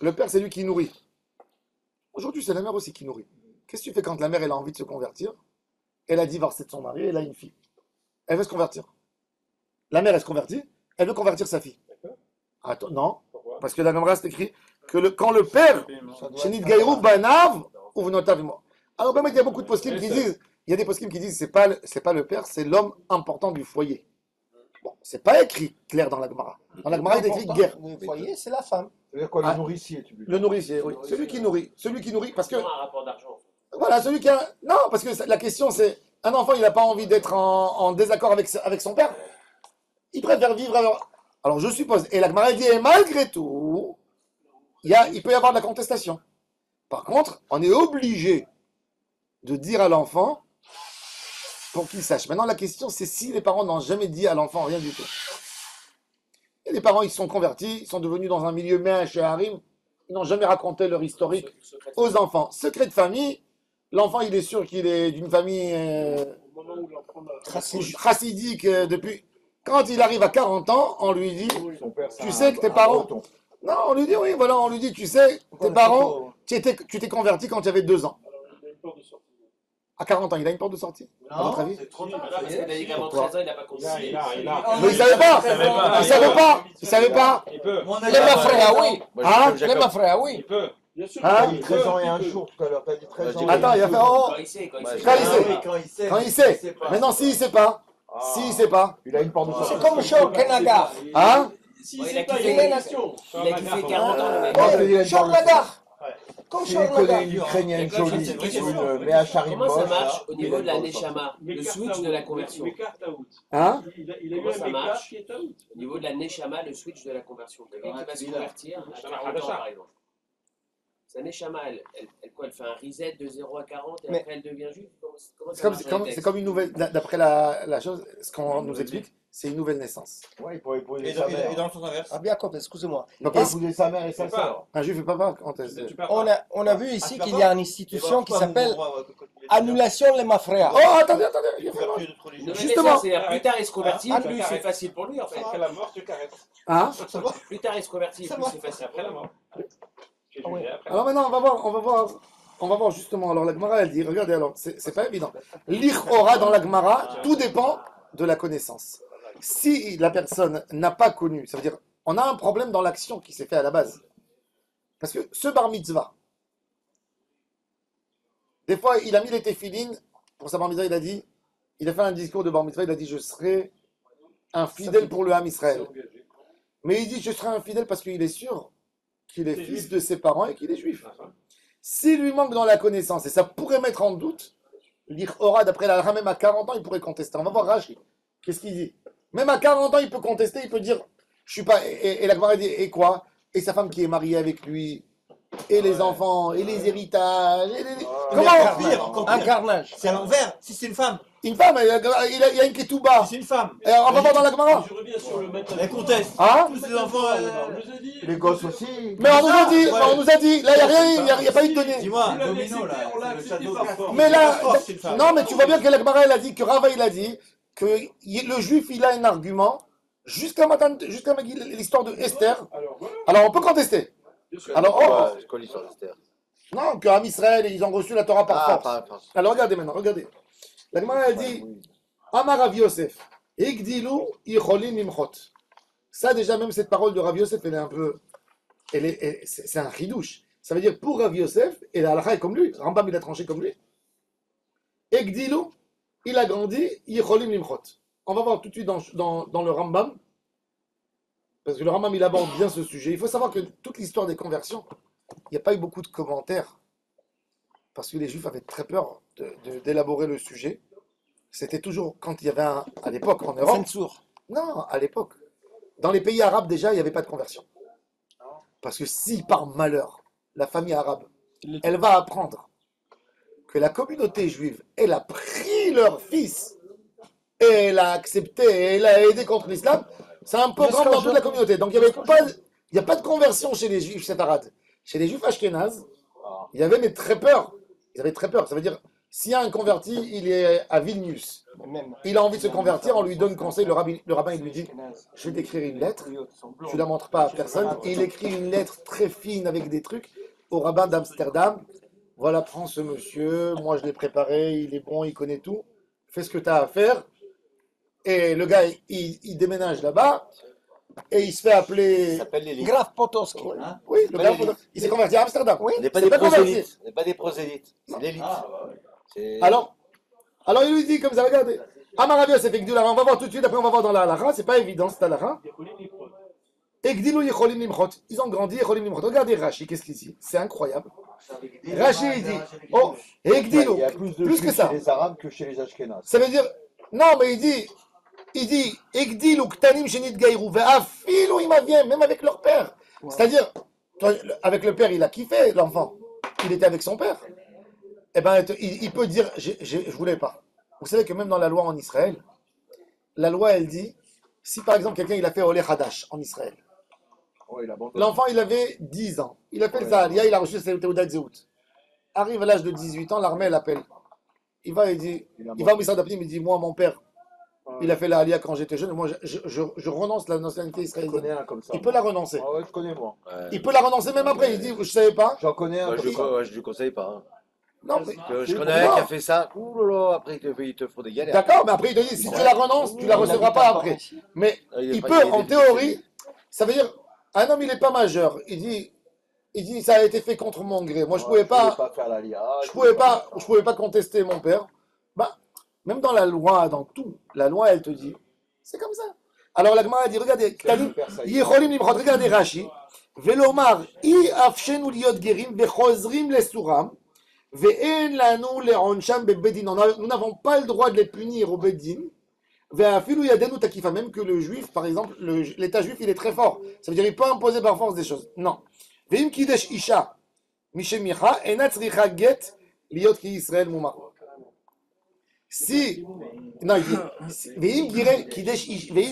le père, c'est lui qui nourrit. Aujourd'hui, c'est la mère aussi qui nourrit. Qu'est-ce que tu fais quand la mère, elle a envie de se convertir? Elle a divorcé de son mari, elle a une fille. Elle veut se convertir. La mère, elle se convertit, elle veut convertir sa fille. Attends, non, parce que dans la Gemara, c'est écrit que le, quand le père, Shenit Gaïrou Banav ou. Alors, même il y a beaucoup de poskim qui disent, il y a des poskim qui disent, c'est pas, le- c'est pas le père, c'est l'homme important du foyer. Bon, c'est pas écrit clair dans la Gemara. Dans la Gemara, il est écrit guerre. du foyer, c'est la femme. C'est-à-dire quoi, Ah. le nourricier, tu veux Le nourricier, oui. Celui qui nourrit. Celui qui nourrit, parce que, un rapport d'argent. voilà, celui qui a. Non, parce que la question, c'est un enfant, il n'a pas envie d'être en, en désaccord avec, avec son père. Il préfère vivre. Alors, alors je suppose. Et la Gemara dit, et malgré tout, il, y a, il peut y avoir de la contestation. Par contre, on est obligé de dire à l'enfant pour qu'il sache. Maintenant, la question, c'est si les parents n'ont jamais dit à l'enfant rien du tout. Et les parents, ils se sont convertis, ils sont devenus dans un milieu méa chez Harim, ils n'ont jamais raconté leur historique aux enfants. Secret de famille, l'enfant, il est sûr qu'il est d'une famille euh, Chassidique. euh, depuis. Quand il arrive à 40 ans, on lui dit père, Tu un- sais que tes parents-. Non, on lui dit oui, voilà, on lui dit Tu sais, tes parents, tu t'es converti quand tu avais 2 ans. À 40 ans, il a une porte de sortie À votre avis? c'est trop Non, tard. parce qu'il a Pourquoi 13 ans, il n'a pas Il a, continué. il a, il a. Mais il savait pas Il savait pas. Il savait pas Il savait pas Il peut. Mon Les Mafréa, oui. Moi, Ah, Jacob, Les Mafréa, oui. Il peut. Bien sûr. Hein? Dit peut, 13 ans et il un jour tout à l'heure, t'as dit 13 ans. Attends, il va faire oh, Quand il sait, quand il sait. Quand il Ah sait. il il pas. Maintenant, s'il sait pas, Ah. s'il sait pas, Il a une porte de C'est C'est sortie. comme Shaw Kenagar. hein il a il a une la- question. Il a kiffé 40 ans, il a Shaw porte de sortie. Nagar. Comme Si Shaw il connaît une ukrainienne jolie, une. Méa Charim Comment ça marche au niveau de la. Neshama, le switch de la conversion. Hein Il a, il a eu Comment un ça marche. Au niveau de la Neshama, le switch de la conversion. Quelqu'un qui va se convertir à Neshama 40 ans, par exemple. Sa Neshama, elle, elle, elle, quoi, elle fait un reset de 0 à 40 et Mais- après elle devient juive? Comment, comment ça C'est comme, une nouvelle. D'après la, la chose, ce qu'on nous explique, c'est une nouvelle naissance. Ouais, il pourrait épouser Et sa dans, et dans- et mère. dans le sens inverse. Ah, bien compte, excusez-moi. Il pas- épouser sa mère et sa sœur. Un juif ne peut pas quand On a, on a vu ici qu'il y a une institution qui s'appelle Annulation. Annulation les Mafréa. Oh, attendez, attendez, Justement. plus tard il se convertit, Ah, plus c'est facile pour lui en fait. Après la mort, tu caresses. Hein Plus tard il se convertit, plus c'est facile. Après la mort. Ah après. Alors maintenant, on va voir, on va voir, on va voir justement. Alors la Gemara, elle dit, regardez, alors, c'est c'est pas évident. Lire aura dans la Gemara, tout dépend de la connaissance. Si la personne n'a pas connu, ça veut dire, on a un problème dans l'action qui s'est fait à la base. Parce que ce bar mitzvah, des fois, il a mis les téphilines, pour sa bar mitzvah, il a dit, il a fait un discours de bar mitzvah, il a dit, je serai un fidèle pour le Ham Israël. Mais il dit, je serai un fidèle parce qu'il est sûr qu'il est fils de ses parents et qu'il est juif. S'il lui manque dans la connaissance, et ça pourrait mettre en doute, lire Aura, d'après la même à 40 ans, il pourrait contester. On va voir Rashi. Qu'est-ce qu'il dit? Même à 40 ans, il peut contester, il peut dire Je suis pas. Et, la Gemara dit Et quoi? Et sa femme qui est mariée avec lui, et les enfants, et les héritages. et les-. Comment pire, encore Un carnage. C'est à l'envers. Si c'est une femme, Une femme, il y a, il y a- une ketouba. C'est une femme. Et on va voir dans la Gemara. Je reviens sur le matin. Elle conteste. Hein? Tous les enfants. euh. Les gosses aussi. Mais on nous a dit, ouais. on nous a dit, là, il n'y a rien, il n'y a, il y a pas eu de données. Dis-moi, domino là. on le. Mais là, non, mais tu vois bien que la Gemara, elle a dit, que Rava, il a dit, que le juif, il a un argument, jusqu'à matin- jusqu'à l'histoire de Esther. Alors on peut contester. Alors, oh, non, que Ham Israël, ils ont reçu la Torah par Ah, force. par force. Alors, regardez maintenant, regardez. La Gemara, elle dit, Amar Rav Yosef, Igdilu Yicholim Imchot. Ça, déjà, même cette parole de Rav Yosef, elle est un peu. Elle est, c'est un chidouche. Ça veut dire pour Rav Yosef, et la halakha est comme lui. Rambam, il a tranché comme lui. Igdilu, il a grandi, Yicholim Imchot. On va voir tout de suite dans, dans, dans le Rambam. Parce que le Rambam, il aborde bien ce sujet. Il faut savoir que toute l'histoire des conversions, il n'y a pas eu beaucoup de commentaires. Parce que les Juifs avaient très peur d'élaborer le sujet. C'était toujours quand il y avait un, à l'époque en Europe. Non, à l'époque. Dans les pays arabes, déjà, il n'y avait pas de conversion. Parce que si, par malheur, la famille arabe, elle va apprendre que la communauté juive, elle a pris leur fils et elle a accepté et elle a aidé contre l'islam, c'est un peu grand dans toute la communauté. Donc il n'y avait pas, il n'y a pas de conversion chez les juifs séfarades. Chez les juifs ashkénazes, il y avait mais très peur. Ils avaient très peur. Ça veut dire, s'il y a un converti, il est à Vilnius. Il a envie de se convertir, on lui donne conseil, le rabbin, le rabbin il lui dit, je vais t'écrire une lettre, tu ne la montres pas à personne, et il écrit une lettre très fine avec des trucs au rabbin d'Amsterdam, voilà, prends ce monsieur, moi je l'ai préparé, il est bon, il connaît tout, fais ce que tu as à faire, et le gars, il, il déménage là-bas, et il se fait appeler... s'appelle l'élite. Graf Potowski. Hein Oui, le gars, il s'est converti à Amsterdam. Oui. N'est pas pas pas des prosélytes. C'est l'élite. Ah, bah ouais. Alors, alors il lui dit comme ça, regardez, Amaravia, c'est fait on va voir tout de suite, après on va voir dans la halakha, c'est pas évident, c'est halakha. Ils ont grandi. Regardez Rashi, qu'est-ce qu'il dit C'est incroyable. Rashi, il dit Oh. Il y a plus de Plus que ça. chez les Arabes que chez les Ashkénazes. Ça veut dire. Non, mais il dit Il dit Egdilu Ktanim Shenit Gaïrou. Ve'afilu Imaviem, même avec leur père. C'est-à-dire, avec le père, il a kiffé l'enfant. Il était avec son père. Eh ben, il, il peut dire Je voulais pas. Vous savez que même dans la loi en Israël, la loi, elle dit si par exemple quelqu'un il a fait Olé Hadash en Israël, il. L'enfant, il avait 10 ans. Il appelle Ouais. ça Alia, il a reçu sa Théodat Zéout. Arrive à l'âge de 18 ans, l'armée l'appelle. Il va et dit, Il il va au ministère d'Apnim, il dit, moi, mon père, Ouais. il a fait la Alia quand j'étais jeune, moi, je, je, je- je renonce la nationalité israélienne. un comme ça. Il peut la renoncer. Ah ouais, je connais moi. Ouais. Il peut la renoncer même après. Il dit, je savais pas. J'en connais un comme je, ouais, je lui conseille pas. hein. Non, mais, Que je connais un qui a fait ça. Ouh là là, après, il te, il faut des galères. d'accord, mais après, il te dit, si tu la renonces, tu la recevras pas après. Mais Ah, il peut, en théorie, ça veut dire, un homme, il n'est pas majeur. Il dit, il dit, ça a été fait contre mon gré. Moi, je Ouais, pouvais pas. faire la lia. je pouvais pas, je pouvais pas contester mon père. Bah, même dans la loi, dans tout, la loi, elle te dit, c'est comme ça. Alors la Gemara dit, regardez, Ktanim, Yicholim Nimrod, regardez Rashi, Velomar, I afshenu liot gerim, vechozrim lesuram, ve'en lanu le'onsham bebedin. A- Nous n'avons pas le droit de les punir au bedin. Même que le juif, par exemple, le- l'état juif, il est très fort. Ça veut dire, il peut imposer par force des choses. Non. Ve'im kidesh isha, mishemicha, ena tzricha get, liot ki Israël mumar. Si, non, il dit, ve'im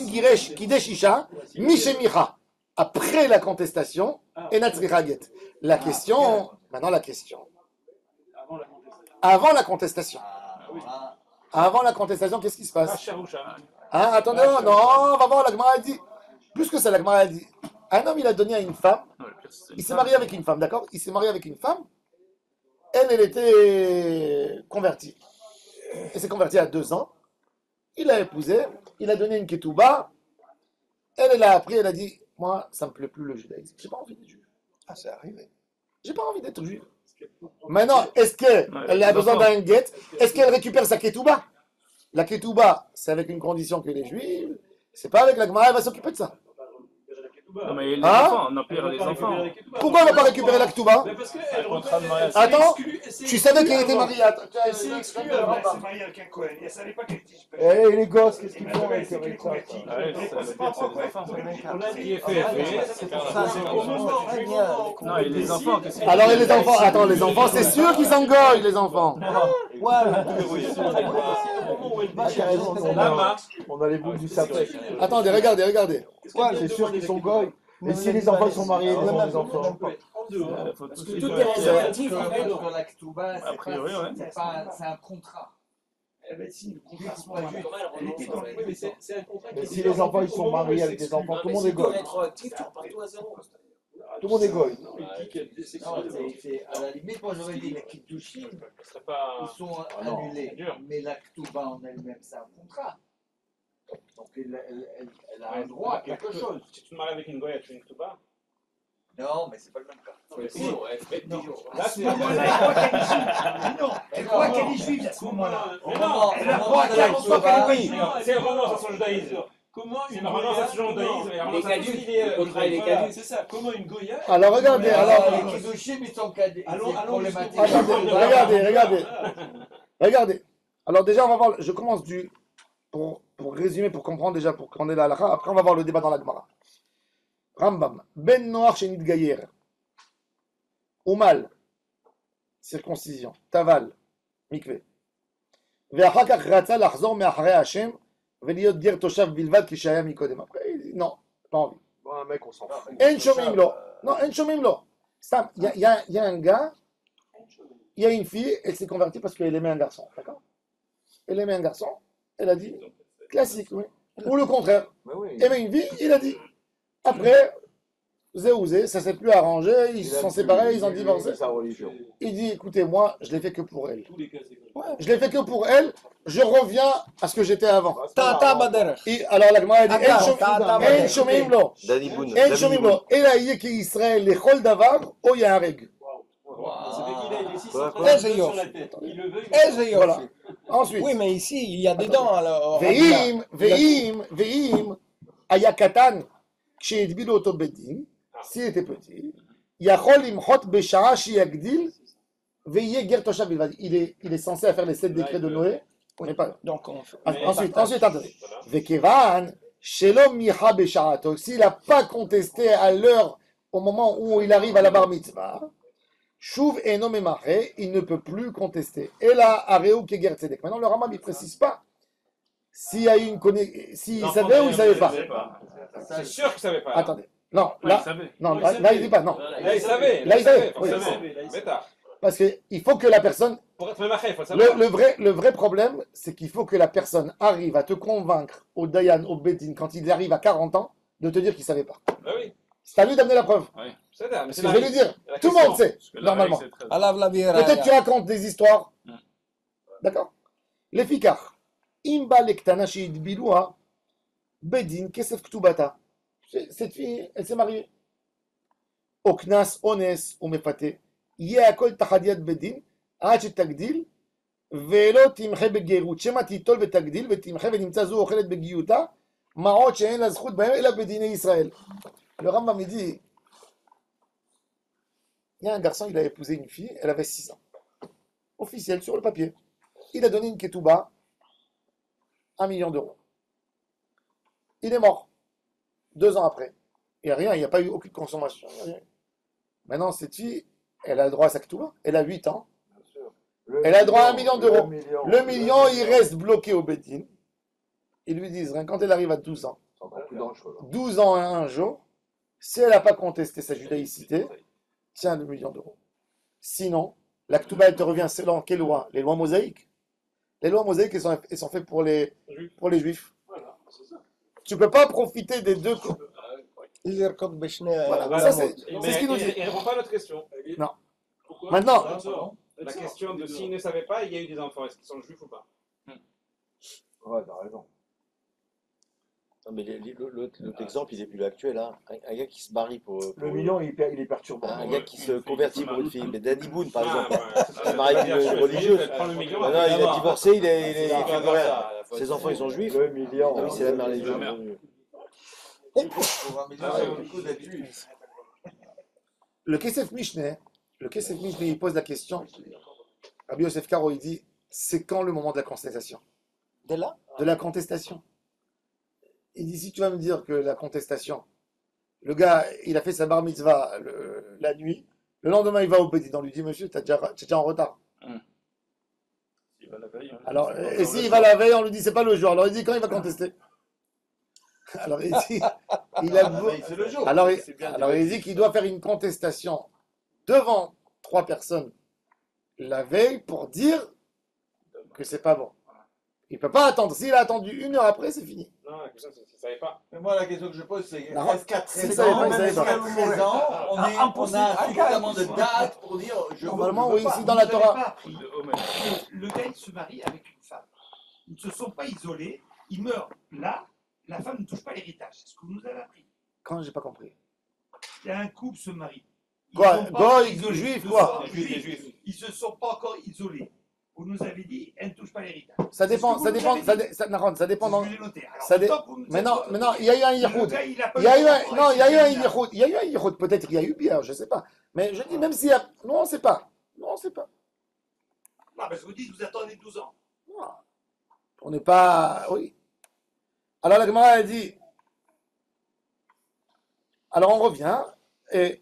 giresh kidesh isha, mishemicha. Après la contestation, ena tzricha get. La question, maintenant la question. Avant la contestation. Avant la contestation. Ah, Avant la contestation, qu'est-ce qui se Ah, passe Charoucha. Hein, attendez, non, non, on va voir, la elle dit. Plus que ça, la elle dit. Un homme, il a donné à une femme, il s'est marié avec une femme, d'accord? Il s'est marié avec une femme, elle, elle était convertie. Elle s'est convertie à deux ans, il l'a épousée, il a donné une ketouba, elle, elle a appris, elle a dit Moi, ça me plaît plus le judaïsme, j'ai pas envie d'être juif. Ah, c'est arrivé. J'ai pas envie d'être juif. Maintenant, est-ce qu'elle a besoin d'un guet Est-ce qu'elle récupère sa ketouba? La ketouba, c'est avec une condition que les juifs, c'est pas avec la Gemara, elle va s'occuper de ça. Non, mais les Hein enfants, on empire les enfants. Pourquoi elle va pas récupérer la ketouba Mais parce qu'elle contrat de mariage. Attends, Tu savais qu'elle était mariée. Elle s'est exclue avant. Elle s'est mariée avec un Cohen. Elle savait pas qu'elle était. Eh, les gosses, qu'est-ce qu'ils font avec c'est les. On a Qui est fait. C'est Non, et les enfants, qu'est-ce qu'ils Alors, et les enfants Attends, les enfants, c'est sûr qu'ils s'engoillent, les enfants. On a, on a les boules du sapin. Attendez, regardez, regardez. Ouais, c'est sûr qu'ils sont goy. Mais si les enfants sont mariés, ils ont des enfants. Parce que tout est réservatif, A c'est priori, ouais. c'est un contrat. Si, mais c'est c'est un contrat qui Mais est si les enfants ils sont mariés avec des enfants, tout le monde est goy. tout le monde est goy. À la limite, moi j'aurais dit les Kiddushin, ils sont Ah annulés. Mais la Ktouba en elle-même, c'est un contrat. Donc elle, elle- elle- elle a un droit à quelque chose. Si tu te maries avec une goya, tu ne fais pas. Non, mais c'est pas le même cas. Non, mais si, ouais, elle fait 10 jours. À ce moment-là, elle croit qu'elle est juive. Non, elle croit qu'elle est juive à ce moment-là. Non, elle fois qu'elle est Non, C'est renonce à son judaïsme. Comment C'est une une renonce à son Goya judaïsme et elle Il est renonce à tout ce caduc, qui est. le contrat il est Voilà, caduc. c'est ça. Comment une Goya Alors regardez, Alors, alors. les Kiddushin, ils sont cadés. Allons- c'est allons regardez, regardez. Voilà. Regardez. Alors déjà, on va voir, je commence du, pour, pour résumer, pour comprendre déjà, pour qu'on ait la halakha. Après, on va voir le débat dans la Gemara. Rambam. Ben Noach Shenit Gayer. Umal. Circoncision. Taval. Mikve. ואחר כך רצה לחזור מאחרי השם ולהיות גר תושב בלבד כשהיה מקודם. Après, il dit, non, pas envie. Bon, un mec, on s'en fout. אין שומעים לו. Non, אין שומעים לו. סתם, il y a, il y a- il y a un gars, il Elle a dit classique, oui. Ou le contraire. Aimer une vie, il a dit. Après, Zé ou Zé, ça s'est plus arrangé, ils se sont séparés, ils ont divorcé. Sa. Il dit, écoutez, moi, je l'ai fait que pour elle. Ouais, je l'ai fait que pour elle, je reviens à ce que j'étais avant. Et, alors la Gemara dit, En shomim lo. En shomim lo. Ela yeki Israël, lechol davar, oh, o yahareg. Ensuite, Oui, mais ici, il y a des dents. alors, ואם, ואם, ואם היה קטן כשהטבילו אותו בדין, s'il était petit, יכול למחות בשעה שיגדיל ויהיה גר תושב בלבד. Il est, il est censé faire les sept décrets de Noé. On n'est pas... Donc, on fait- Ah, Ensuite, ensuite, attendez. וכיוון שלא מיכה בשעתו, s'il n'a pas contesté à l'heure, au moment où il arrive à la bar mitzvah, Chouv et nommé maré, il ne peut plus contester. Et là, Aréou Keger Tzedek. Maintenant, le Rambam, il ne précise pas s'il y a eu une connexion, s'il savait ou il ne savait pas. C'est sûr qu'il savait pas. Attendez. Non, là, non, il là, il dit pas, non. Là, il savait. Là, il savait. Parce qu'il faut que la personne. Pour être même il faut le savoir. Le, vrai, le vrai problème, c'est qu'il faut que la personne arrive à te convaincre au Dayan, au Bedin, quand il arrive à 40 ans, de te dire qu'il ne savait pas. Bah oui. C'est à lui d'amener la preuve. C'est ça. Mais C'est c'est ce que je vais lui dire. la Tout le question. monde sait, Parce que la normalement. règle, c'est très- עליו להביא Peut-être tu ראיה. racontes des histoires. Mm. D'accord לפיכך, אם בא לקטנה שהטבילוה, בדין כסף כתובתה. Cette fille, elle s'est mariée. או קנס, אונס ומפתה. יהיה הכל תחת יד בדין, עד שתגדיל, ולא תמחה בגרות. שמא תיטול ותגדיל, ותמחה ונמצא זו אוכלת בגיותה, מה עוד שאין לה זכות בהם, אלא בדיני ישראל. Le Rambam me dit, il y a un garçon, il a épousé une fille, elle avait 6 ans. Officiel, sur le papier. Il a donné une ketouba, un million d'euros. Il est mort. Deux ans après. Il n'y a rien, il n'y a pas eu aucune consommation. Maintenant, cette fille, elle a le droit à sa ketouba. Elle a 8 ans. Le Elle a droit à un million d'euros. Le million, il reste bloqué au Bédine. Ils lui disent, rien, quand elle arrive à 12 ans, C'est encore plus dangereux. 12 ans et un jour, si elle n'a pas contesté sa judaïcité, tiens le million d'euros. Sinon, la Ktouba, elle te revient selon quelles lois Les lois mosaïques? Les lois mosaïques, elles sont, faites pour les, juifs. Tu ne peux pas profiter des deux. Euh, voilà, voilà c'est ce qu'il nous dit. Il ne répond pas à notre question. Non. Maintenant, la question de s'ils ne savaient pas, il y a eu des enfants, est-ce qu'ils sont juifs ou pas? Ouais, t'as raison. Non, mais l'autre l'autre exemple, il est plus actuel. Hein. Un, un gars qui se marie pour. pour- Le million, il est, per- il est perturbant. Un gars qui se convertit pour une fille. Mais Danny Boone, par Ah, exemple. ouais, c'est se marie avec une religieuse. Il a divorcé, il est, il il Ses enfants, ils sont juifs. Le million. Ah oui, c'est la mère des juifs. Le Kesef Mishneh, le Kesef Mishneh, il pose la question. Rabbi Yosef Karo, il dit c'est quand le moment de la contestation? De là? De la contestation. Il dit si tu vas me dire que la contestation, le gars, il a fait sa bar mitzvah le- la nuit, le lendemain il va au petit, on lui dit monsieur, tu es déjà, t'es déjà en retard. Il va la veille, hein. Alors, et s'il va la veille, on lui dit c'est pas le jour. Alors il dit quand il va contester? Alors il dit, il a beau- C'est le jour. alors, il, alors il dit qu'il doit faire une contestation devant trois personnes la veille pour dire que c'est pas bon. Il peut pas attendre. S'il a attendu une heure après, c'est fini. Non, la question, c'est qu'il ne savait pas. Mais moi, la question que je pose, c'est est-ce qu'à s'il 13 savait ans, pas, il même savait jusqu'à pas. 13 ans, on, est, on Impossible. a suffisamment de dates pour dire je Normalement, oui, si dans la Torah. pas appris. Le, gars, il se marie avec une femme. Ils ne se sont pas isolés. Il meurt là. La femme ne touche pas l'héritage. C'est ce que vous nous avez appris. Quand j'ai pas compris. Il y a un couple se marie. Ils Quoi, goy, juif, Ils quoi? Ils se sont pas encore isolés. Vous nous avez dit, elle ne touche pas l'héritage. Ça dépend, ça dépend, ça, dé- ça, Naron, ça dépend. Dans- ça dé- Mais non, mais non, il y a eu un gars, il Il y a eu un, non, il y a eu un il. Il y a eu un. Peut-être qu'il y a eu bien, je sais pas. Mais je dis même s'il y a, non, on sait pas. Non, on sait pas. Non, parce que vous dites, vous attendez 12 ans. On n'est pas, oui. Alors la Gemara a dit. Alors on revient et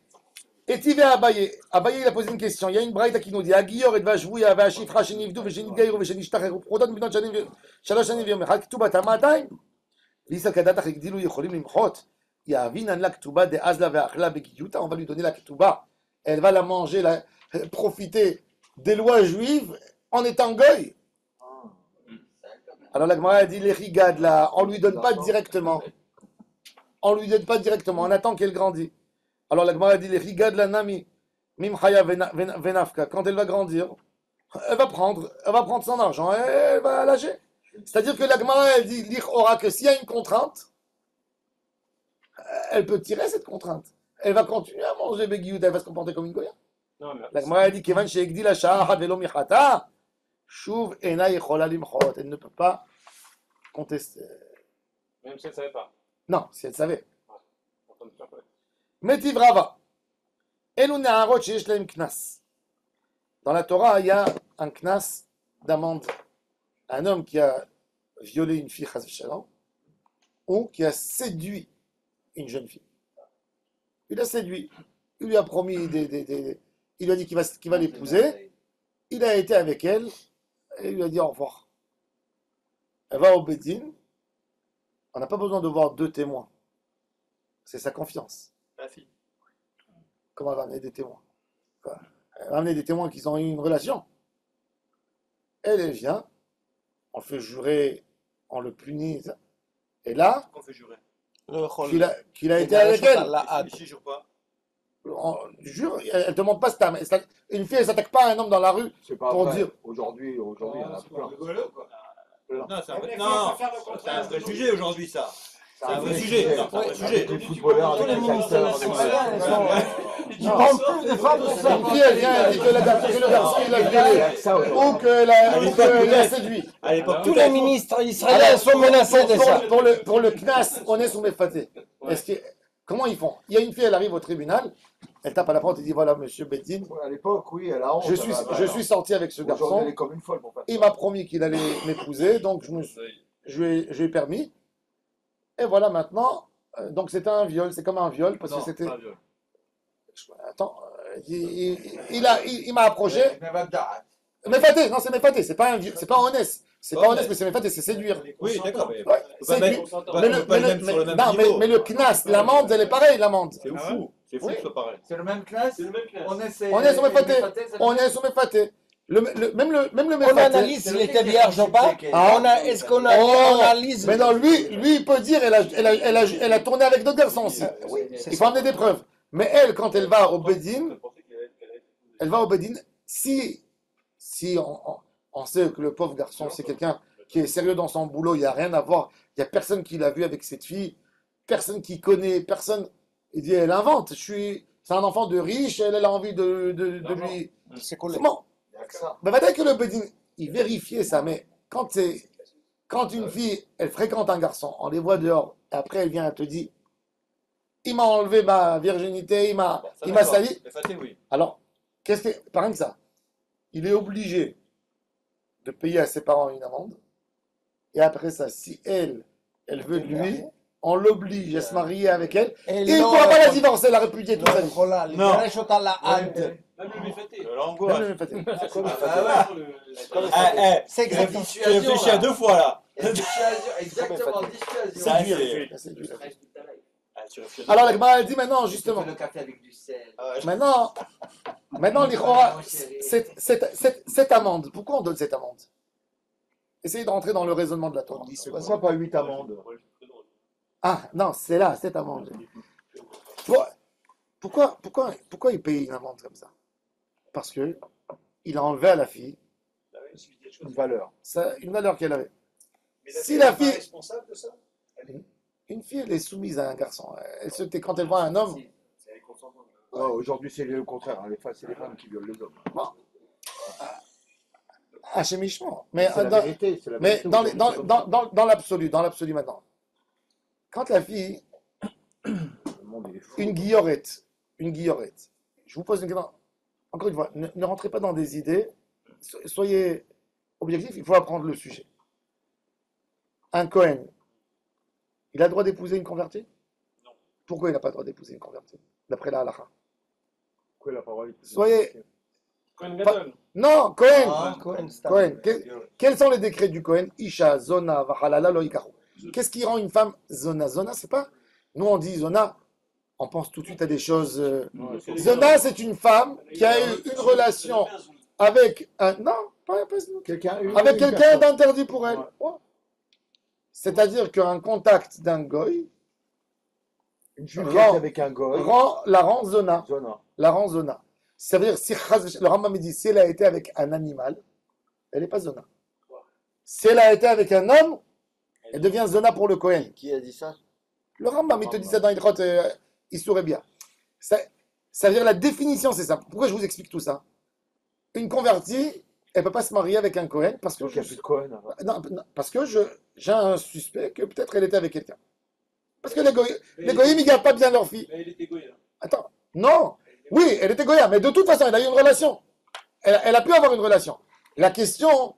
et Tivé Abaye. Abaye il a posé une question. Il y a une braïta qui nous dit Agior et Vajvouya Vashifra Shenivdu Veshenidgairu Veshenishtacheru Prodot Binot Shanim Shalosh Shanim Yom Echad Ktubat Hamatayim Lisa Kadatach Igdilu Yecholim Limchot Yavinan la Ktuba de Azla Ve'achla Begiyuta On va lui donner la Ktuba. Elle va la manger, la, profiter des lois juives en étant goy. Alors la Gemara a dit les rigades là, on lui donne pas directement. On lui donne pas directement, on attend qu'elle grandit. Alors la Gemara dit les rigades la nami, mimchaya vena- vena- venafka, quand elle va grandir, elle va prendre, elle va prendre son argent et elle va lâcher. C'est-à-dire que la Gemara elle dit lich aura que s'il y a une contrainte, elle peut tirer cette contrainte. Elle va continuer à manger Begiyut, elle va se comporter comme une goya. La Gemara a dit Kevan she'egdi la sha'achad velo michata, shuv ena limchot. Elle ne peut pas contester. même si elle ne savait pas. Non, si elle savait. Metiv Rava. Knas. Dans la Torah, il y a un knas d'amende. Un homme qui a violé une fille, ou qui a séduit une jeune fille. Il a séduit. Il lui a promis des. des- des- il lui a dit qu'il va, qu'il va l'épouser. Il a été avec elle et il lui a dit au revoir. Elle va au Bédine. On n'a pas besoin de voir deux témoins. C'est sa confiance. La fille. Comment elle va amener des témoins? Quoi Elle va amener des témoins qui ont eu une relation. Elle, elle vient, on fait jurer, on le punit. Et là, Qu'on fait jurer? qu'il a, été avec elle, Si je jure pas? on jure, elle ne demande pas ta Une fille, elle s'attaque pas à un homme dans la rue C'est pas pour vrai. dire. Aujourd'hui, aujourd'hui, il y en a plein. Non, c'est un vrai, non, le c'est un vrai sujet aujourd'hui, ça. C'est un vrai sujet, ça, c'est un vrai. sujet. Avec les footballeurs, Tous avec les acteurs, ils parlent plus des femmes que ça. Fille, elle vient, elle dit que, le garçon, il a violé. Ou qu'elle a, séduit. À l'époque, Tous les ministres israéliens sont menacés de pour, ça. pour le, pour le CNAS, on est sous. Est-ce que, comment ils font? Il y a une fille, elle arrive au tribunal, elle tape à la porte et dit voilà, monsieur Bedin, Ouais, À l'époque, oui, elle a honte. je suis, a- je suis sorti avec ce Aujourd'hui, elle garçon, est comme une folle pour faire il m'a promis qu'il allait m'épouser, donc je, me, suis- je, lui ai, je lui ai permis. Et voilà maintenant, euh, donc c'était un viol, c'est comme un viol, parce que c'était. Attends, euh, il, il- il a, il, il m'a approché. Date. Mefaté, non, c'est Mefaté, c'est pas un viol, c'est pas honnête. C'est pas honnête, mais c'est Mefaté, c'est séduire. Oui, d'accord, mais. Ouais, Faut pas séduire. mettre- faut Mais pas le, mettre mais le le- même sur le mais- même non, mais, niveau. mais le CNAS, l'amende, elle est pareille, l'amende. C'est fou. C'est fou Oui. que ce soit pareil. C'est le même classe C'est le même classe. On essaie. On est sur mes pâtés. On est sur Mefaté. Le, le, même le, même le On analyse s'il était vierge ou pas. Ah. Est-ce qu'on a- Oh. on analyse Mais non, lui, lui, il peut dire, elle a, elle a, elle a, elle a tourné avec d'autres garçons aussi. Oui, Il faut amener des preuves. Mais elle, quand elle va au Bedin, elle va au Bedin, si, si on, on- on sait que le pauvre garçon, c'est quelqu'un qui est sérieux dans son boulot, il n'y a rien à voir, il n'y a personne qui l'a vu avec cette fille, personne qui connaît, personne. Il dit, elle invente, je suis, c'est un enfant de riche, elle, elle a envie de, de, de lui. C'est cool. Comment A que le Bedin, il vérifiait ça, mais quand c'est. Quand une fille, elle fréquente un garçon, on les voit dehors, et après elle vient, elle te dit Il m'a enlevé ma virginité, il m'a il m'a sali. Oui. Alors, qu'est-ce que. Par exemple, ça, il est obligé de payer à ses parents une amende, et après ça, si elle, elle veut de lui, on l'oblige à se marier avec elle, Et il ne pourra pas la divorcer, la répudier toute sa vie. Non. C'est L'angoisse. exactement Tu réfléchis à deux fois là. Exactement, dissuasion. Ah, Alors la. Gemara, elle dit maintenant, justement, le café avec du sel. Ouais. maintenant, maintenant, l'Ichora, cette, amende, pourquoi on donne cette amende? Essayez de rentrer dans le raisonnement de la Torah. Pourquoi pas 8 amendes Ah, non, c'est là, cette amende. Pour- Pourquoi, pourquoi, pourquoi il paye une amende comme ça? Parce que il a enlevé à la fille Une valeur. ça, une valeur qu'elle avait. Mais la Si fille la est fille- responsable de ça? Une fille, elle est soumise à un garçon. Elle se tait quand elle voit un homme. C'est. Ouais, Aujourd'hui, c'est le contraire. hein. Les femmes, c'est les femmes qui violent les hommes. Ah, chez Michement. Mais, C'est la dans, vérité. c'est la mais c'est dans l'absolu, dans l'absolu maintenant. Quand la fille, une guillorette, une guillorette, je vous pose une question. Encore une fois, ne, ne rentrez pas dans des idées. So- Soyez objectif, il faut apprendre le sujet. Un Cohen, il a le droit d'épouser une convertie? Non. Pourquoi il n'a pas le droit d'épouser une convertie D'après la halakha? Pourquoi la parole Soyez- Cohen Pas-. Non, Cohen Ah, Cohen, quels sont les décrets du Cohen? Isha, Zona, Vahalala, Loïkaru. Qu'est-ce qui rend une femme Zona Zona, c'est pas. Nous, on dit Zona, on pense tout de suite à des choses. euh, Zona, c'est une femme qui a eu une relation avec un. Non, pas, pas- Quelqu'un, une- avec quelqu'un d'interdit pour elle. Ouais. C'est-à-dire qu'un contact d'un goy Une Rend- avec un goy. rend, la rend Zona. Zona. La rend Zona. Ça veut dire, si, le Rambam dit, si elle a été avec un animal, elle n'est pas Zona. Si elle a été avec un homme, elle devient Zona pour le Cohen. Qui a dit ça? Le Rambam, il te dit ça dans Ilchot, euh, il saurait bien. Ça, ça veut dire la définition, c'est ça. Pourquoi je vous explique tout ça? Une convertie, elle ne peut pas se marier avec un Cohen parce que, je, plus de Cohen. non, non, parce que je, j'ai un suspect que peut-être elle était avec quelqu'un. Parce que les, goy, les goyim, ils ne gardent pas bien leur fille. Mais il était goy. là. Attends, non, oui, elle était goya, mais de toute façon, elle a eu une relation. Elle, elle a pu avoir une relation. La question,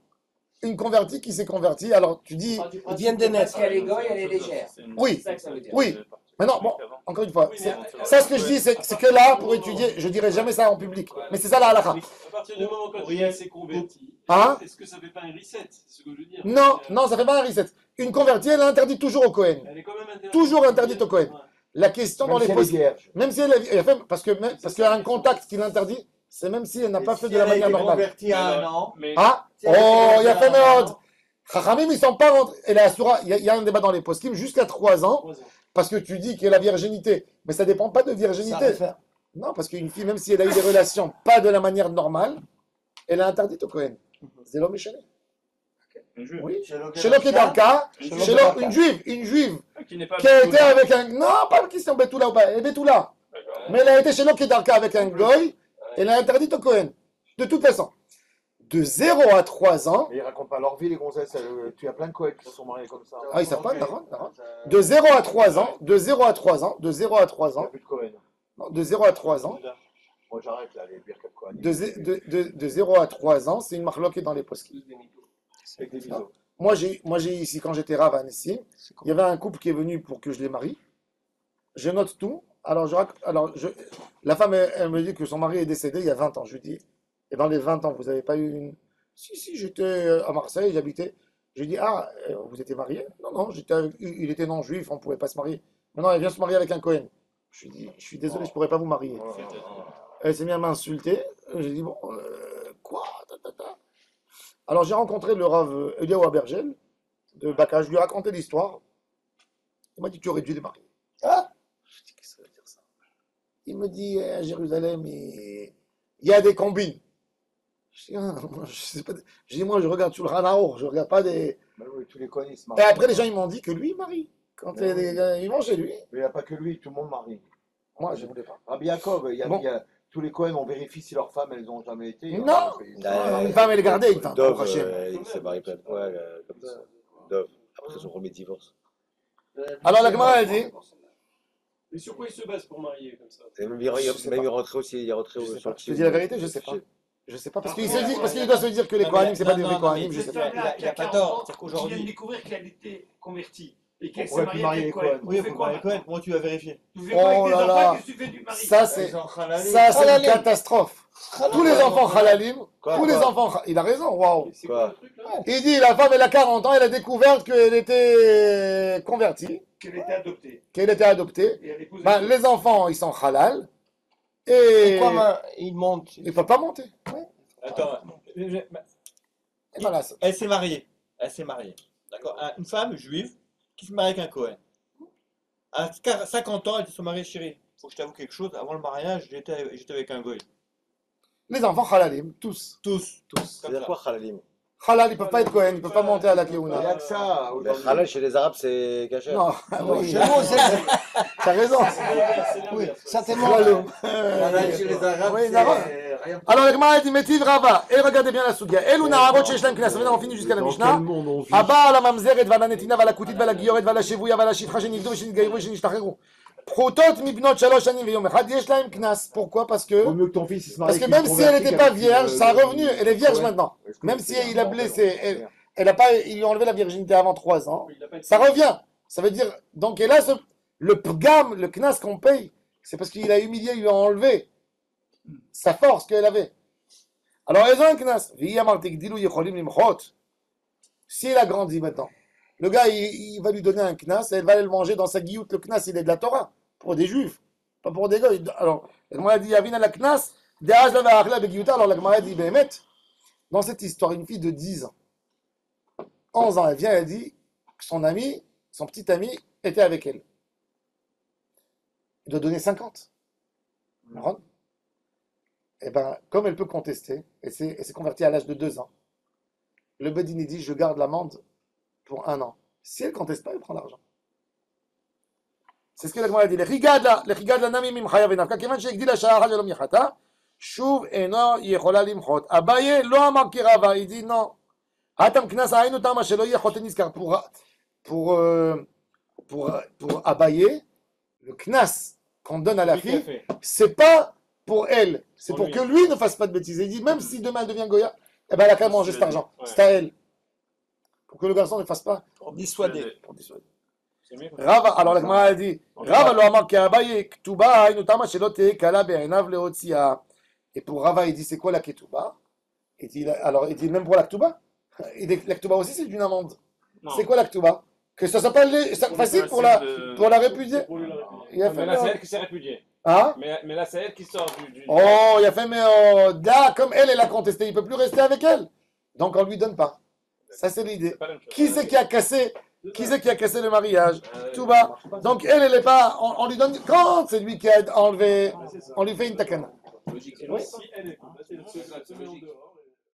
une convertie qui s'est convertie, alors tu dis, Ils viennent de Parce naître. qu'elle est goy, elle est légère. oui, C'est ça que ça veut dire. oui. Mais non, bon, encore une fois, Oui, ça ce que je dis, c'est c'est que là, pour étudier, je dirais jamais ça en public. Mais c'est ça la halakha. À partir du moment quand il s'est converti, Hein? Est-ce que ça fait pas un reset ce que je veux dire? Non, Euh, non, ça fait pas un reset. Une convertie, elle est interdite toujours au Cohen. Elle est quand même interdite. Toujours interdite au Cohen. La question dans les si elle est postes, vierge. même si elle est, elle a fait- parce que même- parce qu'il y a un contact qui l'interdit, c'est même si elle n'a pas fait de la manière normale. convertie à un an. Mais Ah, Si oh, il y a fait merde. Chachamim, ils sont pas rentrés. Et la Asura, il y, y a un débat dans les poskim jusqu'à 3 ans, trois ans. parce que tu dis qu'il y a la virginité. Mais ça dépend pas de Ça virginité. Non, parce qu'une fille, même si elle a eu des relations pas de la manière normale, elle est interdite au Cohen. C'est l'homme échané. Oui. Chez le Chez l'homme qui est dans le cas, Chez chez l'homme l'homme- une juive, une juive Qui n'est pas qui a été Betula. avec un. Non, pas question Betula ou pas, elle est Betula. Mais elle a été chez l'homme qui est dans le cas avec un goy, elle est interdite au Cohen. De toute façon. De 0 à 3 ans, Mais ils racontent pas leur vie, les gonzesses. elles- Tu as plein de Cohen qui se sont mariés comme ça. Ah, ils savent pas, Naron, Naron. Euh, De 0 à 3 ans, de 0 à 3 ans, de 0 à 3 Il n'y a ans, plus de Cohen. non, de 0 à 3 ans, Moi, j'arrête là, les Birkat Cohen. de, zé- de, de, de 0 à 3 ans, c'est une marloque dans les postes. Avec des bisous. Moi, j'ai, moi, j'ai ici, quand j'étais rave à Annecy, il y avait un couple qui est venu pour que je les marie. Je note tout. Alors, je, alors je, la femme, elle, elle me dit que son mari est décédé il y a 20 ans. Je lui dis, et dans les 20 ans, vous n'avez pas eu une. Si, si, j'étais euh, à Marseille, j'habitais. Je lui dis, ah, euh, vous étiez marié? Non, non, j'étais avec- il il était non-juif, on ne pouvait pas se marier. Maintenant, elle vient se marier avec un Cohen. Je lui dis, je suis désolé, je ne pourrais pas vous marier. Elle s'est mise à m'insulter. J'ai dit, bon, euh, quoi? Ta, ta, ta. Alors j'ai rencontré le Rav Eliaou Abergel de Baka. Je lui ai raconté l'histoire. Il m'a dit, tu aurais dû les marier. Ah Je dis, qu'est-ce que ça veut dire ça Il me dit, eh, à Jérusalem, il il y a des combines. Je dis, ah, moi, je sais pas. Je dis, moi, je regarde sur le Hanaor, je regarde pas des. Mais oui, tous les ils se Et marient. après, les gens, ils m'ont dit que lui, il marie. Quand ils vont chez lui. Mais il n'y a pas que lui, tout le monde marie. Moi, je voulais pas. Rabbi Jacob, il y a, Bon. il y a- tous les Cohen, on vérifie si leurs femmes, elles n'ont jamais été. Non. Euh, Une femme, elle est gardée. Enfin, Dove, euh, il s'est marié plein de fois euh, comme ça. Dove, après son premier divorce. Alors, la Gemara, elle dit. Mais sur quoi il se base pour marier comme ça? Et même, il, il, même il est rentré aussi, il est rentré Je au Je te dis la vérité, je sais pas. Je sais pas, parce qu'il parce qu'il doit se dire que les Kohanim, c'est pas des vrais Kohanim, je sais pas- il a- il a pas 40 tort. ans, qui vient de découvrir qu'elle était convertie. Et qu'elle On s'est mariée avec Cohen. Oui, Tu fais faut quoi Comment tu vas vérifier? Tu fais quoi Oh avec tes là là. enfants Qu'est-ce que tu fais du mari Ça, c'est une catastrophe. Tous les enfants halalim, tous les enfants. Il a raison, waouh. Il dit la femme, elle a 40 ans, elle a découvert qu'elle était convertie, Qu'elle était adoptée. qu'elle était adoptée. Et elle épouse Ben, les enfants, ils sont halal. Et Et quoi, ben, il monte ils ne peuvent pas monter. Attends, je- je- Et voilà. ça. elle s'est mariée. Elle s'est mariée. D'accord Un- Une femme juive qui se marie avec un Cohen. À 50 ans, elle dit son mari, chérie, faut que je t'avoue quelque chose. Avant le mariage, j'étais avec un goy. Les enfants halalim, tous. Tous. Tous. C'est-à-dire ça. quoi, halalim? halal, ils ne peuvent pas être Cohen, ils ne peuvent pas monter à la Kéouna. Il y a que ça. Chez les Arabes, c'est caché. Non, oui. chez. T'as raison. Oui, certainement. Halal euh, chez les Arabes, oui. Alors, dit Métiv Et regardez bien la Soudia. Elou oh, Maintenant, on finit jusqu'à la Mishnah. Abba la Mamzeret, Vala Netina, Vala Vala pourquoi? Parce que. Parce que même si elle n'était pas vierge, ça a revenu. Elle est vierge maintenant. Même si il a blessé, elle, elle a pas, il lui a enlevé la virginité avant 3 ans. Ça revient. Ça veut dire. Donc, et là, ce, le pgam, le knas qu'on paye, c'est parce qu'il a humilié, il lui a enlevé sa force qu'elle avait. Alors, ils ont un knas. S'il a grandi maintenant le gars, il, il va lui donner un knas, et elle va aller le manger dans sa guilloute. Le knas, il est de la Torah, pour des juifs, pas pour des gars. Alors, la Gemara dit, Yavina la knas. Alors, la Gemara dit, Behemet, dans cette histoire, une fille de 10 ans, 11 ans, elle vient, elle dit que son ami, son petit ami, était avec elle. Il doit donner 50. Marron Eh bien, comme elle peut contester, elle s'est elle convertie à l'âge de 2 ans, le Bedini dit Je garde l'amende un an. Si elle conteste pas, elle prend l'argent. C'est ce que la a dit. Il dit non. Pour, pour, euh, pour, pour Abaye, le knas qu'on donne à la fille, c'est pas pour elle, c'est pour que lui ne fasse pas de bêtises. Il dit même si demain elle devient Goya, eh ben elle a cet argent. C'est à elle pour que le garçon ne fasse pas dissuader. Pour dissuader. Rava, alors la Gemara a dit, Rava lo amar keabaye ktuba kala be'enav leotzia. Et pour Rava, il dit, c'est quoi la ketuba il, alors, il dit, même pour la ktuba La ktuba aussi, c'est une amende. C'est quoi la ktuba Que ça s'appelle facile pour la, pour la répudier Il a fait qui s'est répudiée. Hein? Mais, mais là, qui sort du. Oh, il a fait, mais oh, là, comme elle, elle a contesté, il ne peut plus rester avec elle. Donc, on ne lui donne pas. Ça, c'est l'idée. Qui c'est qui a cassé Qui c'est qui a cassé le mariage Euh, Tout bas. Donc, elle, elle est pas. On, on lui donne. Quand c'est lui qui a enlevé, on lui fait une takana. Logique, c'est